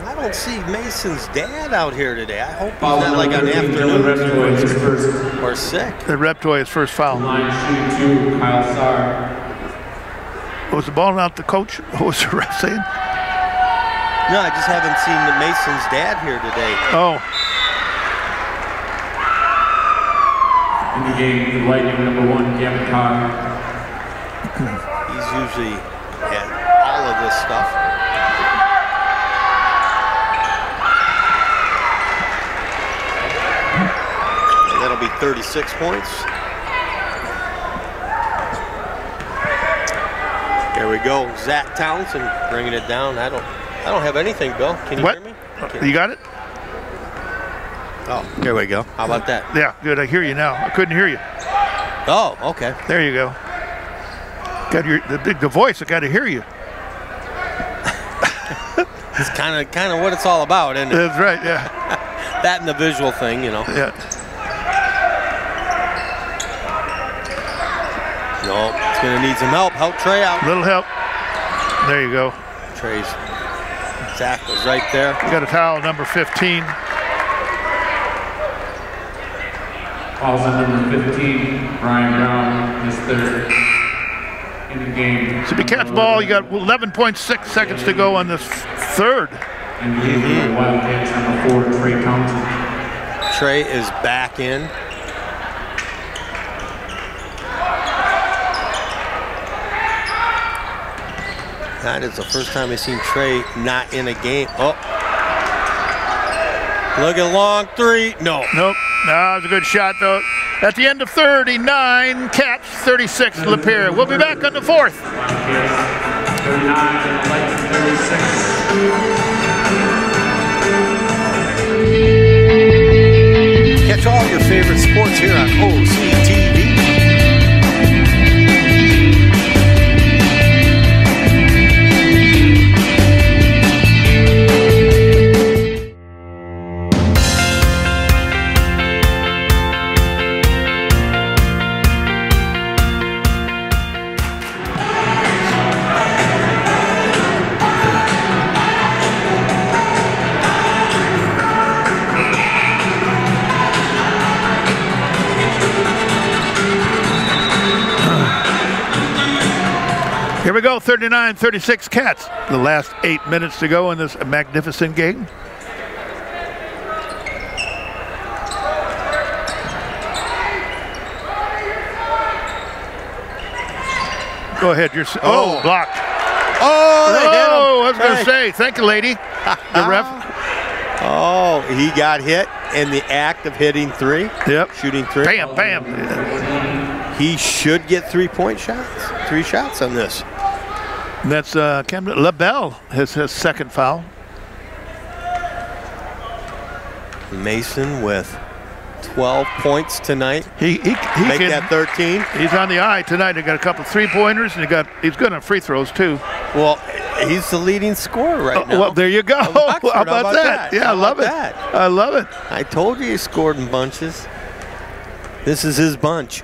I don't see Mason's dad out here today. I hope he's
Foul
not like an
number 13, Dylan
afternoon
Reptoy, first.
or sick.
The Reptoy his first foul.
Line shooting two, Kyle Starr.
Was the ball out the coach? What was the ref saying?
No, I just haven't seen the Mason's dad here today.
Oh,
In the game, the Lightning number one, Gavin Cobb.
He's usually at all of this stuff. And that'll be 36 points. We go. Zach Townsend bringing it down. I don't I don't have anything, Bill. Can you
what?
hear me?
Uh, you got it?
Oh, there we go. How about that?
Yeah, good. I hear you now. I couldn't hear you.
Oh, okay.
There you go. Got your the big the voice. I got to hear you.
It's kind of kind of what it's all about, and
That's right. Yeah,
that and the visual thing, you know.
yeah.
No, it's gonna need some help. Help Trey out.
Little help. There you go.
Trey's Zach was right there.
Got a towel, number 15.
Fouls on number 15, Brian Brown, his third. In the game.
So if you catch ball, you got 11.6 seconds to go on this third.
In the game, for the Wildcats, number four, Trey Townsend.
Trey is back in. That is the first time I've seen Trey not in a game. Oh. Look at long three. No.
Nope. No, that was a good shot, though. At the end of 39, catch 36, Lapeer. We'll be back on the fourth.
39, and 36.
Catch all your favorite sports here on OCTV.
Here we go, 39 36 Cats. The last eight minutes to go in this magnificent game. Go ahead. You're, oh,
Oh.
blocked.
Oh, they.
Oh, I was going to say, thank you, lady. The ref.
Oh, he got hit in the act of hitting three,
Yep.
shooting three.
Bam, bam.
He should get three point shots, three shots on this.
That's uh, Camden LaBelle, his, his second foul.
Mason with 12 points tonight.
He, he, he
Make
can,
that 13.
He's on the eye tonight. He got a couple three pointers, and he got he's good on free throws too.
Well, he's the leading scorer right
Oh,
now.
well, there you go. How about,
How about
that?
that?
Yeah, I love it.
that?
I love it.
I told you he scored in bunches. This is his bunch.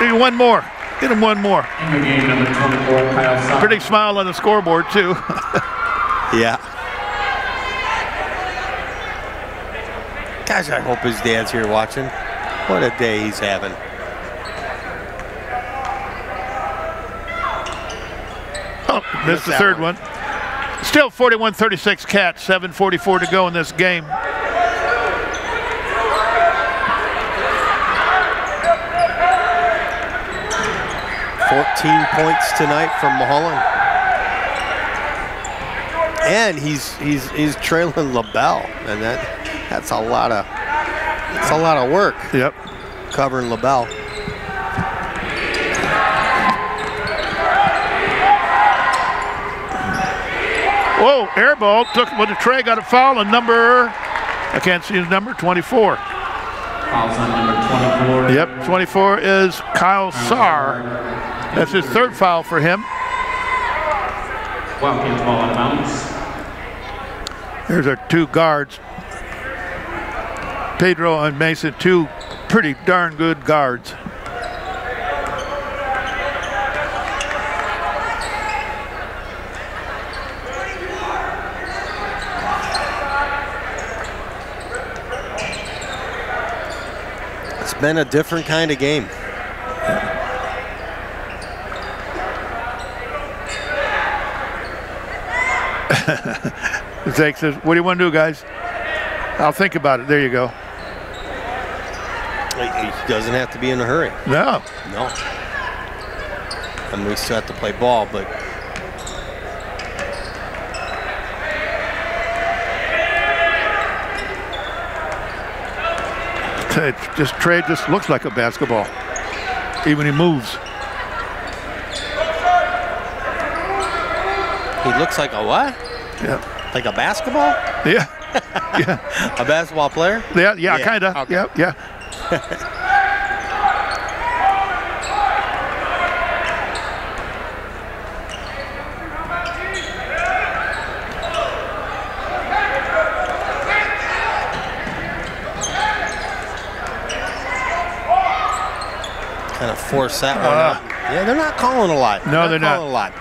Him one more. Get him one more.
In the game, number 24, Kyle Starr.
Pretty smile on the scoreboard too.
Yeah. Gosh, I hope his dad's here watching. What a day he's having.
oh, missed the third
one.
one. Still 41-36 Cats. 7:44 to go in this game.
Fourteen points tonight from Mulholland. And he's he's he's trailing LaBelle, and that that's a lot of that's a lot of work
Yep.
covering LaBelle.
Whoa, air ball took with the tray, got a foul on number. I can't see his number. 24.
Fouls on number 24.
Yep, 24 is Kyle Sarr. That's his third foul for him.
Wildcats ball out.
Here's our two guards. Pedro and Mason, two pretty darn good guards.
It's been a different kind of game.
Zach says, What do you want to do, guys? I'll think about it. There you go.
He doesn't have to be in a hurry.
No.
No. And we still have to play ball, but
It just trade just looks like a basketball. Even he moves.
He looks like a what?
Yeah.
Like a basketball?
Yeah. yeah.
A basketball player?
Yeah, yeah,
Yeah,
kind of.
okay.
Yeah, yeah.
Kind of force that one
Uh.
out. Yeah, they're not calling a lot.
No, they're not.
calling a lot.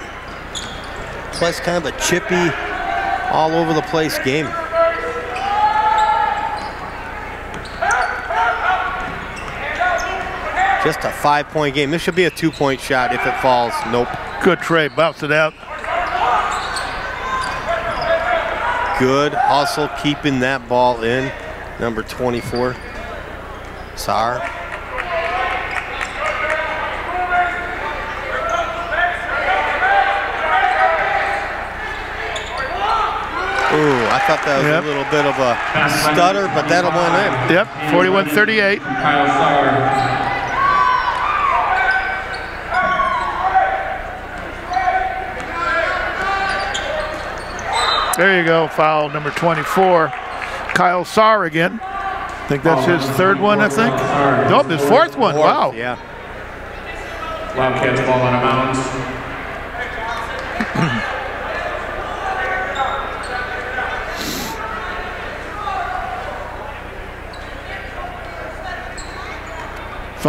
Plus, kind of a chippy, all over the place game. Just a five-point game. This should be a two-point shot if it falls. Nope.
Good trade. Bounce it out.
Good hustle keeping that ball in. Number 24, Sar. Ooh, I thought that was
Yep.
a little bit of a stutter, but that'll went in.
Yep. 41 38. There you go. Foul number 24. Kyle Sarr again. I think that's his third one, I think. Nope, his fourth one. Wow.
Yeah.
Wildcats ball out of bounds.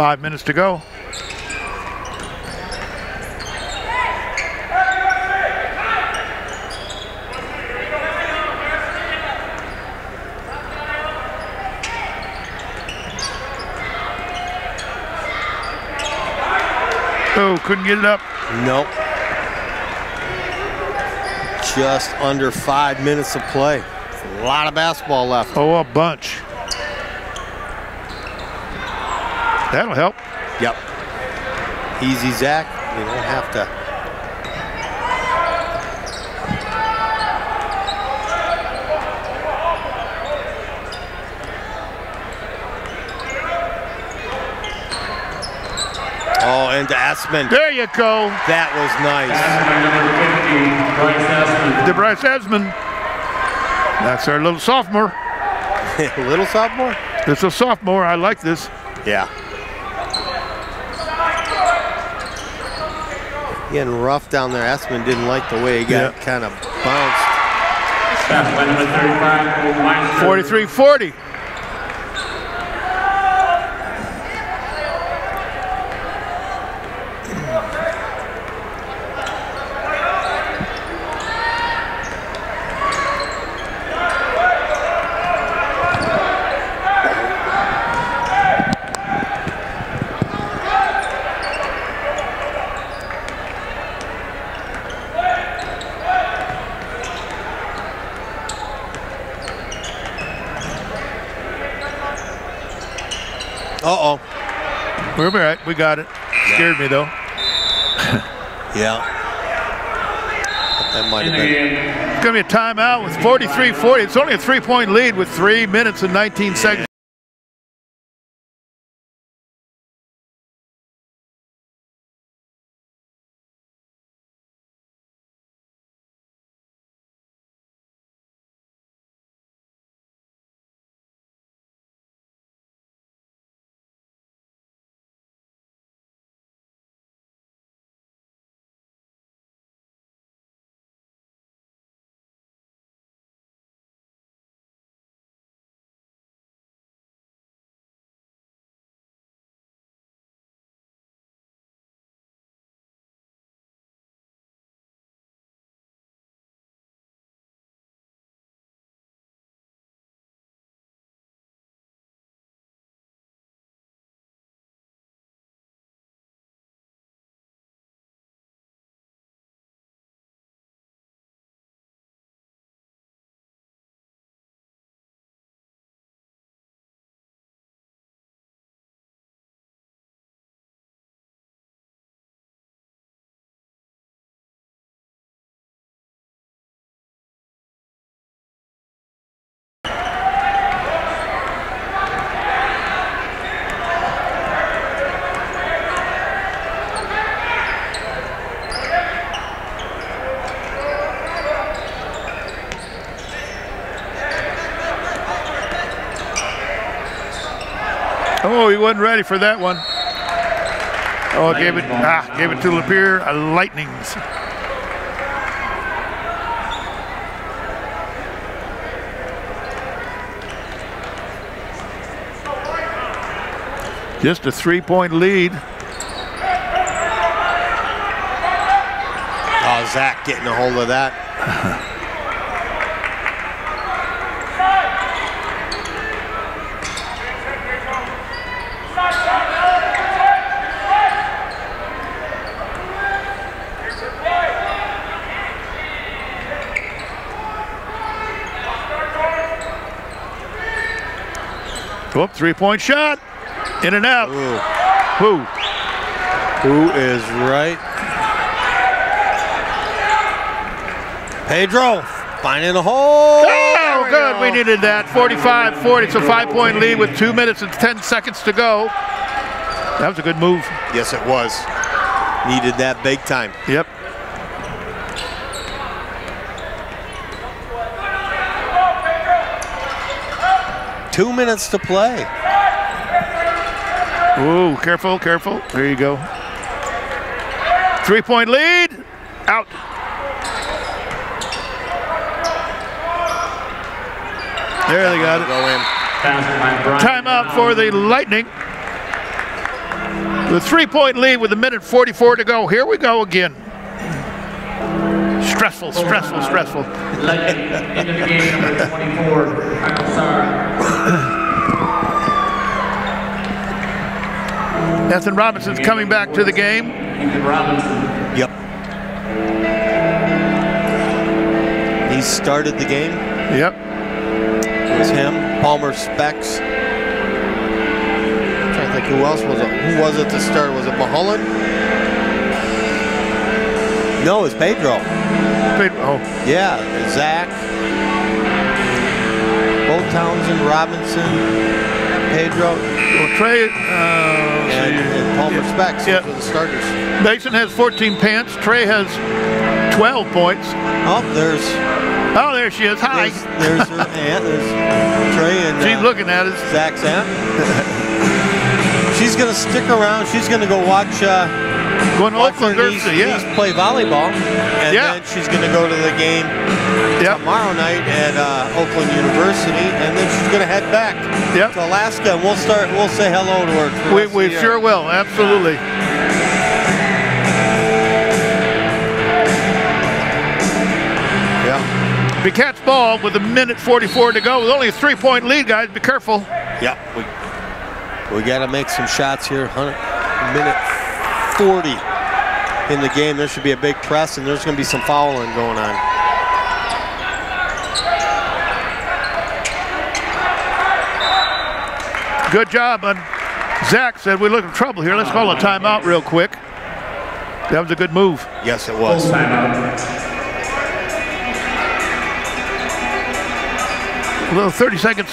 Five minutes to go. Oh, couldn't get it up.
Nope. Just under five minutes of play. A lot of basketball left.
Oh, a bunch. That'll help.
Yep. Easy, Zach. You don't have to. Oh, and to Asman.
There you go.
That was nice.
50, Bryce.
Esmond. That's our little sophomore.
A little sophomore?
It's a sophomore. I like this.
Yeah. getting rough down there. Esman didn't like the way he got
yeah.
kind of bounced.
43-40. Uh
oh.
We're all right. We got it. Yeah. Scared me though.
yeah. That might have been.
It's going to be a timeout with 43 40. It's only a three point lead with three minutes and 19 seconds. Oh, he wasn't ready for that one. Oh, gave it, ah, gave it to Lapeer. Uh, Lightnings. Just a three-point lead.
Oh, Zach getting a hold of that.
Oh, three-point shot. In and out.
Ooh.
Who?
Who is right? Pedro finding a hole.
Oh,
There
good.
go.
We needed that. 45-40. It's a five-point lead with two minutes and 10 seconds to go. That was a good move.
Yes, it was. Needed that big time.
Yep.
Two minutes to play.
Ooh, careful, careful. There you go. Three-point lead. Out. There they got it.
Go in.
Fouled by Brian
Timeout for the Lightning. The three-point lead with a minute 44 to go. Here we go again. Stressful, stressful, stressful.
Lightning into the game, number 24, Michael Sarr.
Ethan Robinson's coming back to the game.
Ethan Robinson.
Yep. He started the game.
Yep.
It was him. Palmer Specs. trying to think who else was it. Who was it to start? Was it Mulholland? No, it was Pedro.
Oh,
Yeah, Zach. Townsend, Robinson, Pedro,
well, Trey, uh,
and, and Palmer Specs.
Yeah.
The starters.
Mason has 14 pants. Trey has 12 points.
Oh, there's
Oh, there she is. Hi.
there's, there's her aunt. There's Trey and
She's
uh,
looking at us.
Zach's aunt. She's gonna stick around. She's gonna go watch. Uh,
Going to
watch
Oakland University, yeah.
play volleyball, and
Yeah.
then she's gonna go to the game
Yep.
tomorrow night at uh, Oakland University, and then she's gonna head back
Yep.
to Alaska, and we'll start. We'll say hello to her.
We, we sure will. Absolutely.
Yeah.
Be catch ball with a minute 44 to go with only a three-point lead, guys. Be careful.
Yeah. We we got to make some shots here. 100, minute 40 in the game. There should be a big press, and there's going to be some fouling going on.
Good job. And Zach said we look in trouble here. Let's call a timeout real quick. That was a good move.
Yes, it was.
A little 30 seconds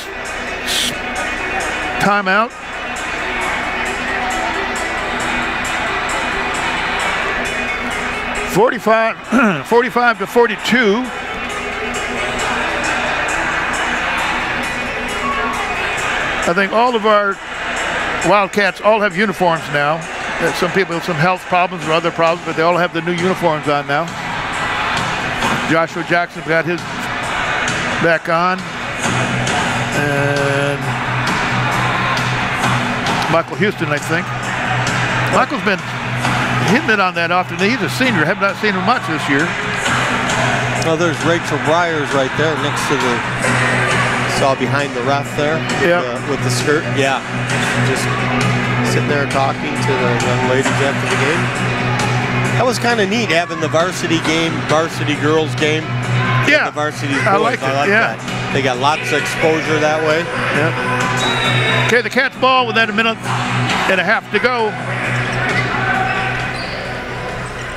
timeout. Forty-five, 45 to 42. I think all of our Wildcats all have uniforms now. Uh, some people have some health problems or other problems, but they all have the new uniforms on now. Joshua Jackson got his back on. And Michael Houston, I think. Michael's been, he's been on that often. He's a senior. Have not seen him much this year.
Oh, there's Rachel Bryers right there next to the, saw behind the ref there.
Yeah.
uh, with the skirt. Yeah. Just sitting there talking to the young ladies after the game. That was kind of neat having the varsity game, varsity girls game.
Yeah.
The varsity boys.
I liked it, yeah.
that. They got lots of exposure that way.
Yeah. Okay, the cat's ball with that a minute and a half to go.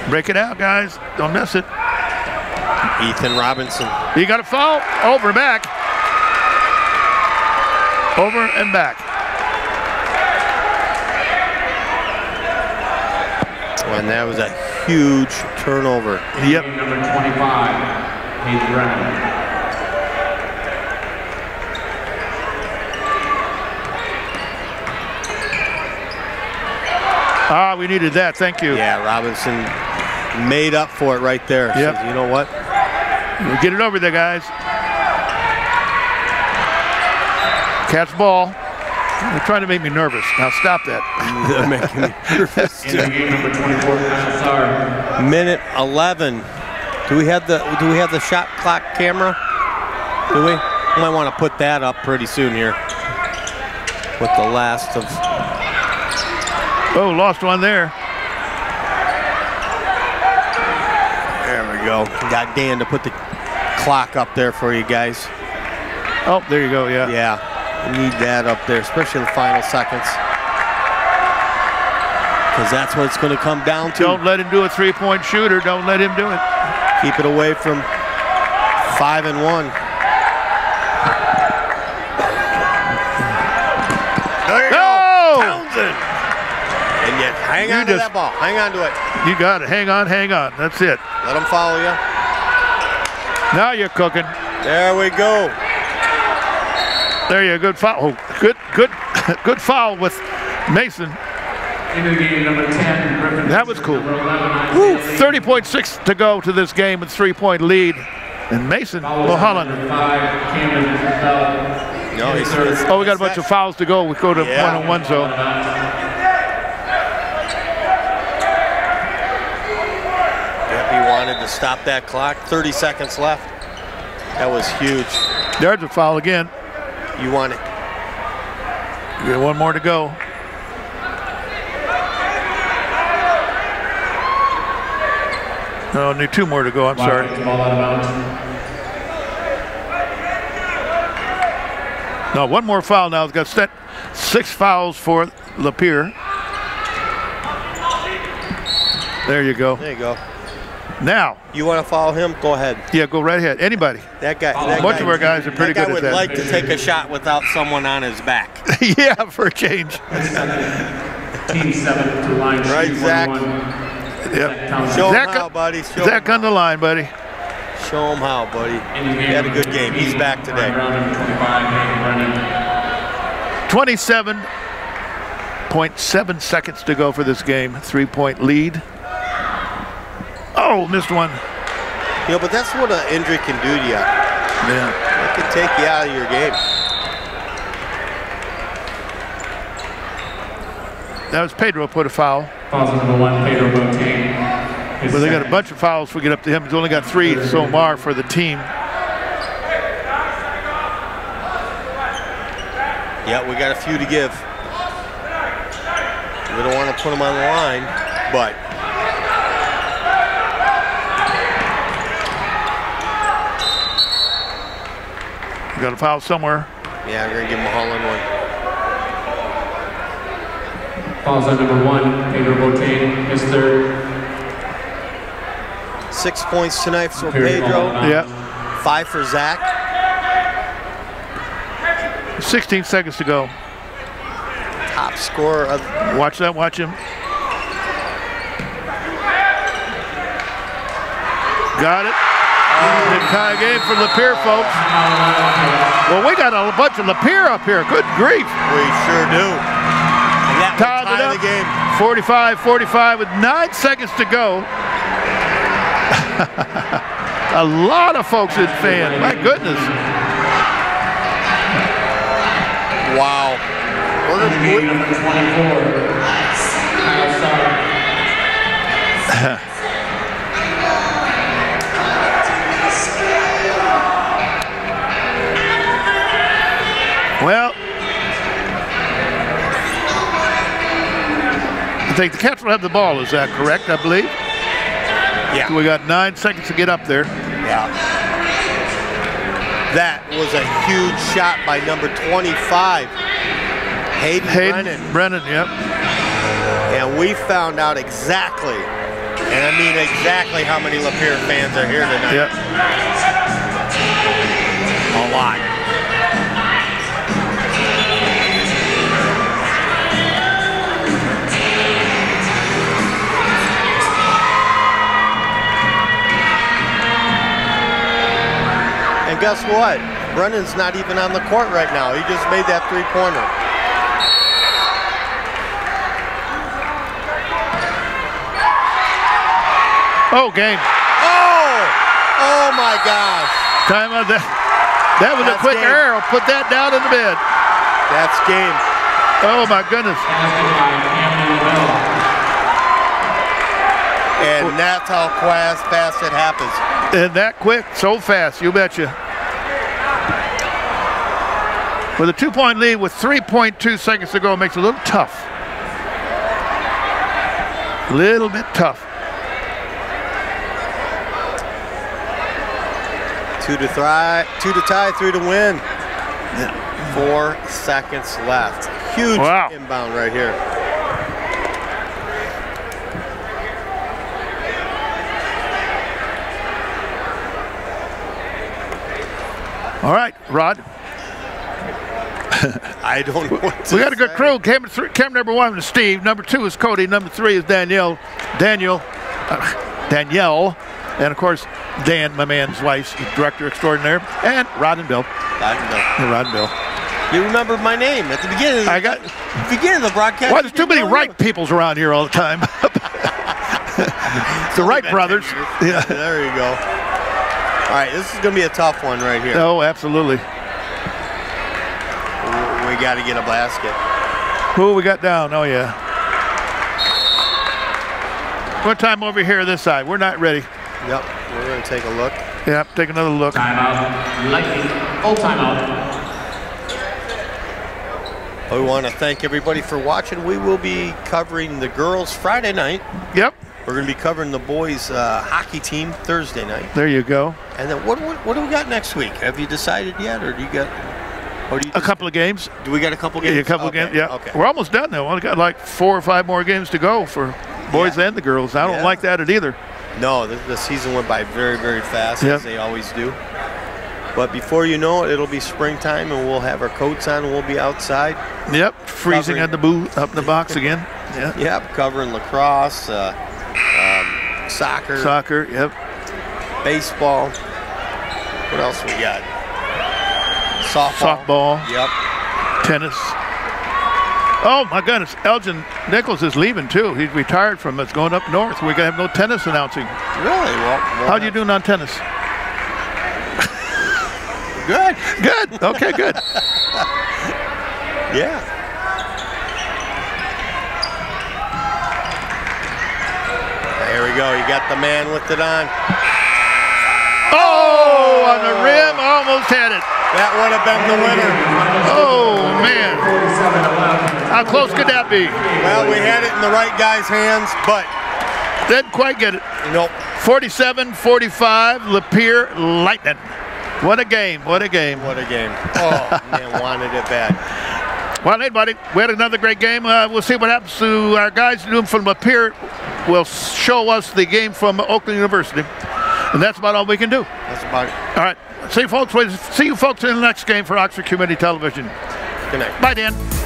Break it out, guys. Don't miss it.
Ethan Robinson.
You got a foul. Over back. Over and back.
And that was a huge turnover.
Yep.
Number 25, Hayes Brown.
Ah, we needed that. Thank you.
Yeah, Robinson made up for it right there.
Yep.
Says, you know what?
Get it over there, guys. Catch ball. They're trying to make me nervous. Now stop that.
They're making me nervous.
In the game number 24, Kyle Sauer.
Minute 11. Do we have the Do we have the shot clock camera? Do we? Might want to put that up pretty soon here. With the last of
Oh, lost one there.
There we go. Got Dan to put the clock up there for you guys.
Oh, there you go. Yeah.
Yeah, need that up there, especially in the final seconds. Because that's what it's going to come down to.
Don't let him do a three-point shooter. Don't let him do it.
Keep it away from five and one. There you go, Townsend. And yet, hang
You
on to that ball. Hang on to it.
You got it. Hang on, hang on. That's it.
Let them follow you.
Now you're cooking.
There we go.
There you go. Good foul. Oh, good, good, good foul with Mason.
Into game number 10, Griffin.
That was cool.
Number 11,
Woo,
Isaiah Lee.
30.6 to go to this game with three-point lead. And Mason
Foul
Mulholland.
Number 5, Camden Bell.
No, he's
Third.
Oh, we got a bunch of fouls to go. We go to
Yeah.
one-on-one zone.
Yep, he wanted to stop that clock. 30 seconds left. That was huge.
There's a foul again.
You want it.
You got one more to go. No, need two more to go. I'm sorry.
Wildcats Ball out of bounds.
No, one more foul now. It's got set six fouls for Lapeer. There you go.
There you go.
Now,
You want to follow him? Go ahead.
yeah, go right ahead. Anybody.
That guy. That
A bunch
guy,
of our guys are pretty
that guy
good at
would
that.
like to take a shot without someone on his back.
yeah, for a change.
Team 7 to line.
Right,
shoot
Zach?
1-1.
Yep.
Townsend.
Show him
Zach-
how, buddy. Show,
Zach on the line, buddy.
show him how, buddy.
In
He had a good game. He's back today.
Round number 25, Hayden Brennan.
27.7 seconds to go for this game. Three point lead. Oh, missed one.
You know, but that's what an injury can do to you.
Yeah.
It can take you out of your game.
That was Pedro put a foul.
Fouls on number 1, Pedro Boateng. His
Well, they got a bunch of fouls if we get up to him. He's only got three so far for the team.
Yeah, we got a few to give. We don't want to put him on the line, but
We got a foul somewhere.
yeah, we're gonna give him a Holland one.
Fouls on number 1, Pedro Boateng. His third.
Six points tonight for Pedro.
Yeah.
Five for Zach.
16 seconds to go.
Top scorer of
Watch that. Watch him. Got it. The tie game for Lapeer, folks. Well, we got a bunch of Lapeer up here. Good grief.
we sure do. And that
Tied it
tie
up.
the game.
45 45 with nine seconds to go. a lot of folks in fan. My goodness.
Wow. We're
In the
Well, I think the Cats will have the ball. Is that correct? I believe.
yeah,
We got nine seconds to get up there.
yeah. That was a huge shot by number 25, Hayden,
Hayden
Brennan.
Brennan, yep.
And we found out exactly, and I mean exactly how many Lapeer fans are here tonight.
Yep.
A lot. Guess what? Brennan's not even on the court right now. He just made that three-pointer.
Oh, game.
Oh! Oh my gosh.
Time of that. That was a quick
game.
arrow. Put that down in the bed.
That's game.
Oh my goodness.
Basket by Camden LaBelle.
And that's how fast, fast it happens.
And that quick, so fast, you betcha. With a two-point lead with 3.2 seconds to go makes it a little tough. A little bit tough.
Two to try, two to tie, three to win. Four seconds left. Huge
Wow.
inbound right here.
All right, Rod.
I don't
We got a good
say.
crew. Camera, three, cam number one is Steve. Number two is Cody. Number three is Danielle. Daniel. uh, Danielle. And of course, Dan, my man's wife, director extraordinaire. And Rod and Bill.
Rod and
Bill. Rod and Bill.
You remember my name at the beginning.
I got.
beginning of the broadcast.
Why there's too many right peoples around here all the time. the Wright brothers.
Yeah, there you go. All right, this is going to be a tough one right here.
Oh, absolutely.
We got to get a basket.
Who we got down? Oh yeah. What time over here this side. We're not ready.
Yep, we're going to take a look.
Yep, take another look.
Timeout. Lightning. Full timeout.
We want to thank everybody for watching. We will be covering the girls Friday night.
Yep,
We're going to be covering the boys uh, hockey team Thursday night.
there you go.
And then what, what what do we got next week? Have you decided yet, or do you got? Or do?
A couple of games.
do we got a couple games?
Yeah, a couple
okay.
of games. Yeah,
Okay.
we're almost done though. We've got like four or five more games to go for boys
Yeah.
and the girls. I don't
Yeah.
like that at either.
No, the, the season went by very very fast
Yep.
as they always do. But before you know it, it'll be springtime, and we'll have our coats on, and we'll be outside.
Yep, freezing
Covering.
at the booth up in the box again. Yeah,
Yep, covering lacrosse, uh, um, soccer,
soccer. Yep,
baseball. What else we got? Softball.
softball,
Yep.
tennis. Oh my goodness, Elgin Nichols is leaving too. He's retired from us, going up north. We're gonna have no tennis announcing.
Really? Well, we'll
How do you doing on tennis?
Good.
Good. Okay, good.
Yeah. There we go. You got the man with it on.
Oh, on the rim, almost had it.
That would have been the winner.
Oh man, how close could that be?
Well, we had it in the right guy's hands, but
Didn't quite get it.
nope.
47 45, Lapeer Lightning. What a game. What a game.
What a game. Oh, man, wanted it bad.
Well, hey, buddy, we had another great game. Uh, we'll see what happens to our guys doing from Lapeer. Will show us the game from Oakland University. And that's about all we can do.
That's about it.
All right. See you folks. See you folks in the next game for Oxford Community Television.
Good night.
Bye, Dan.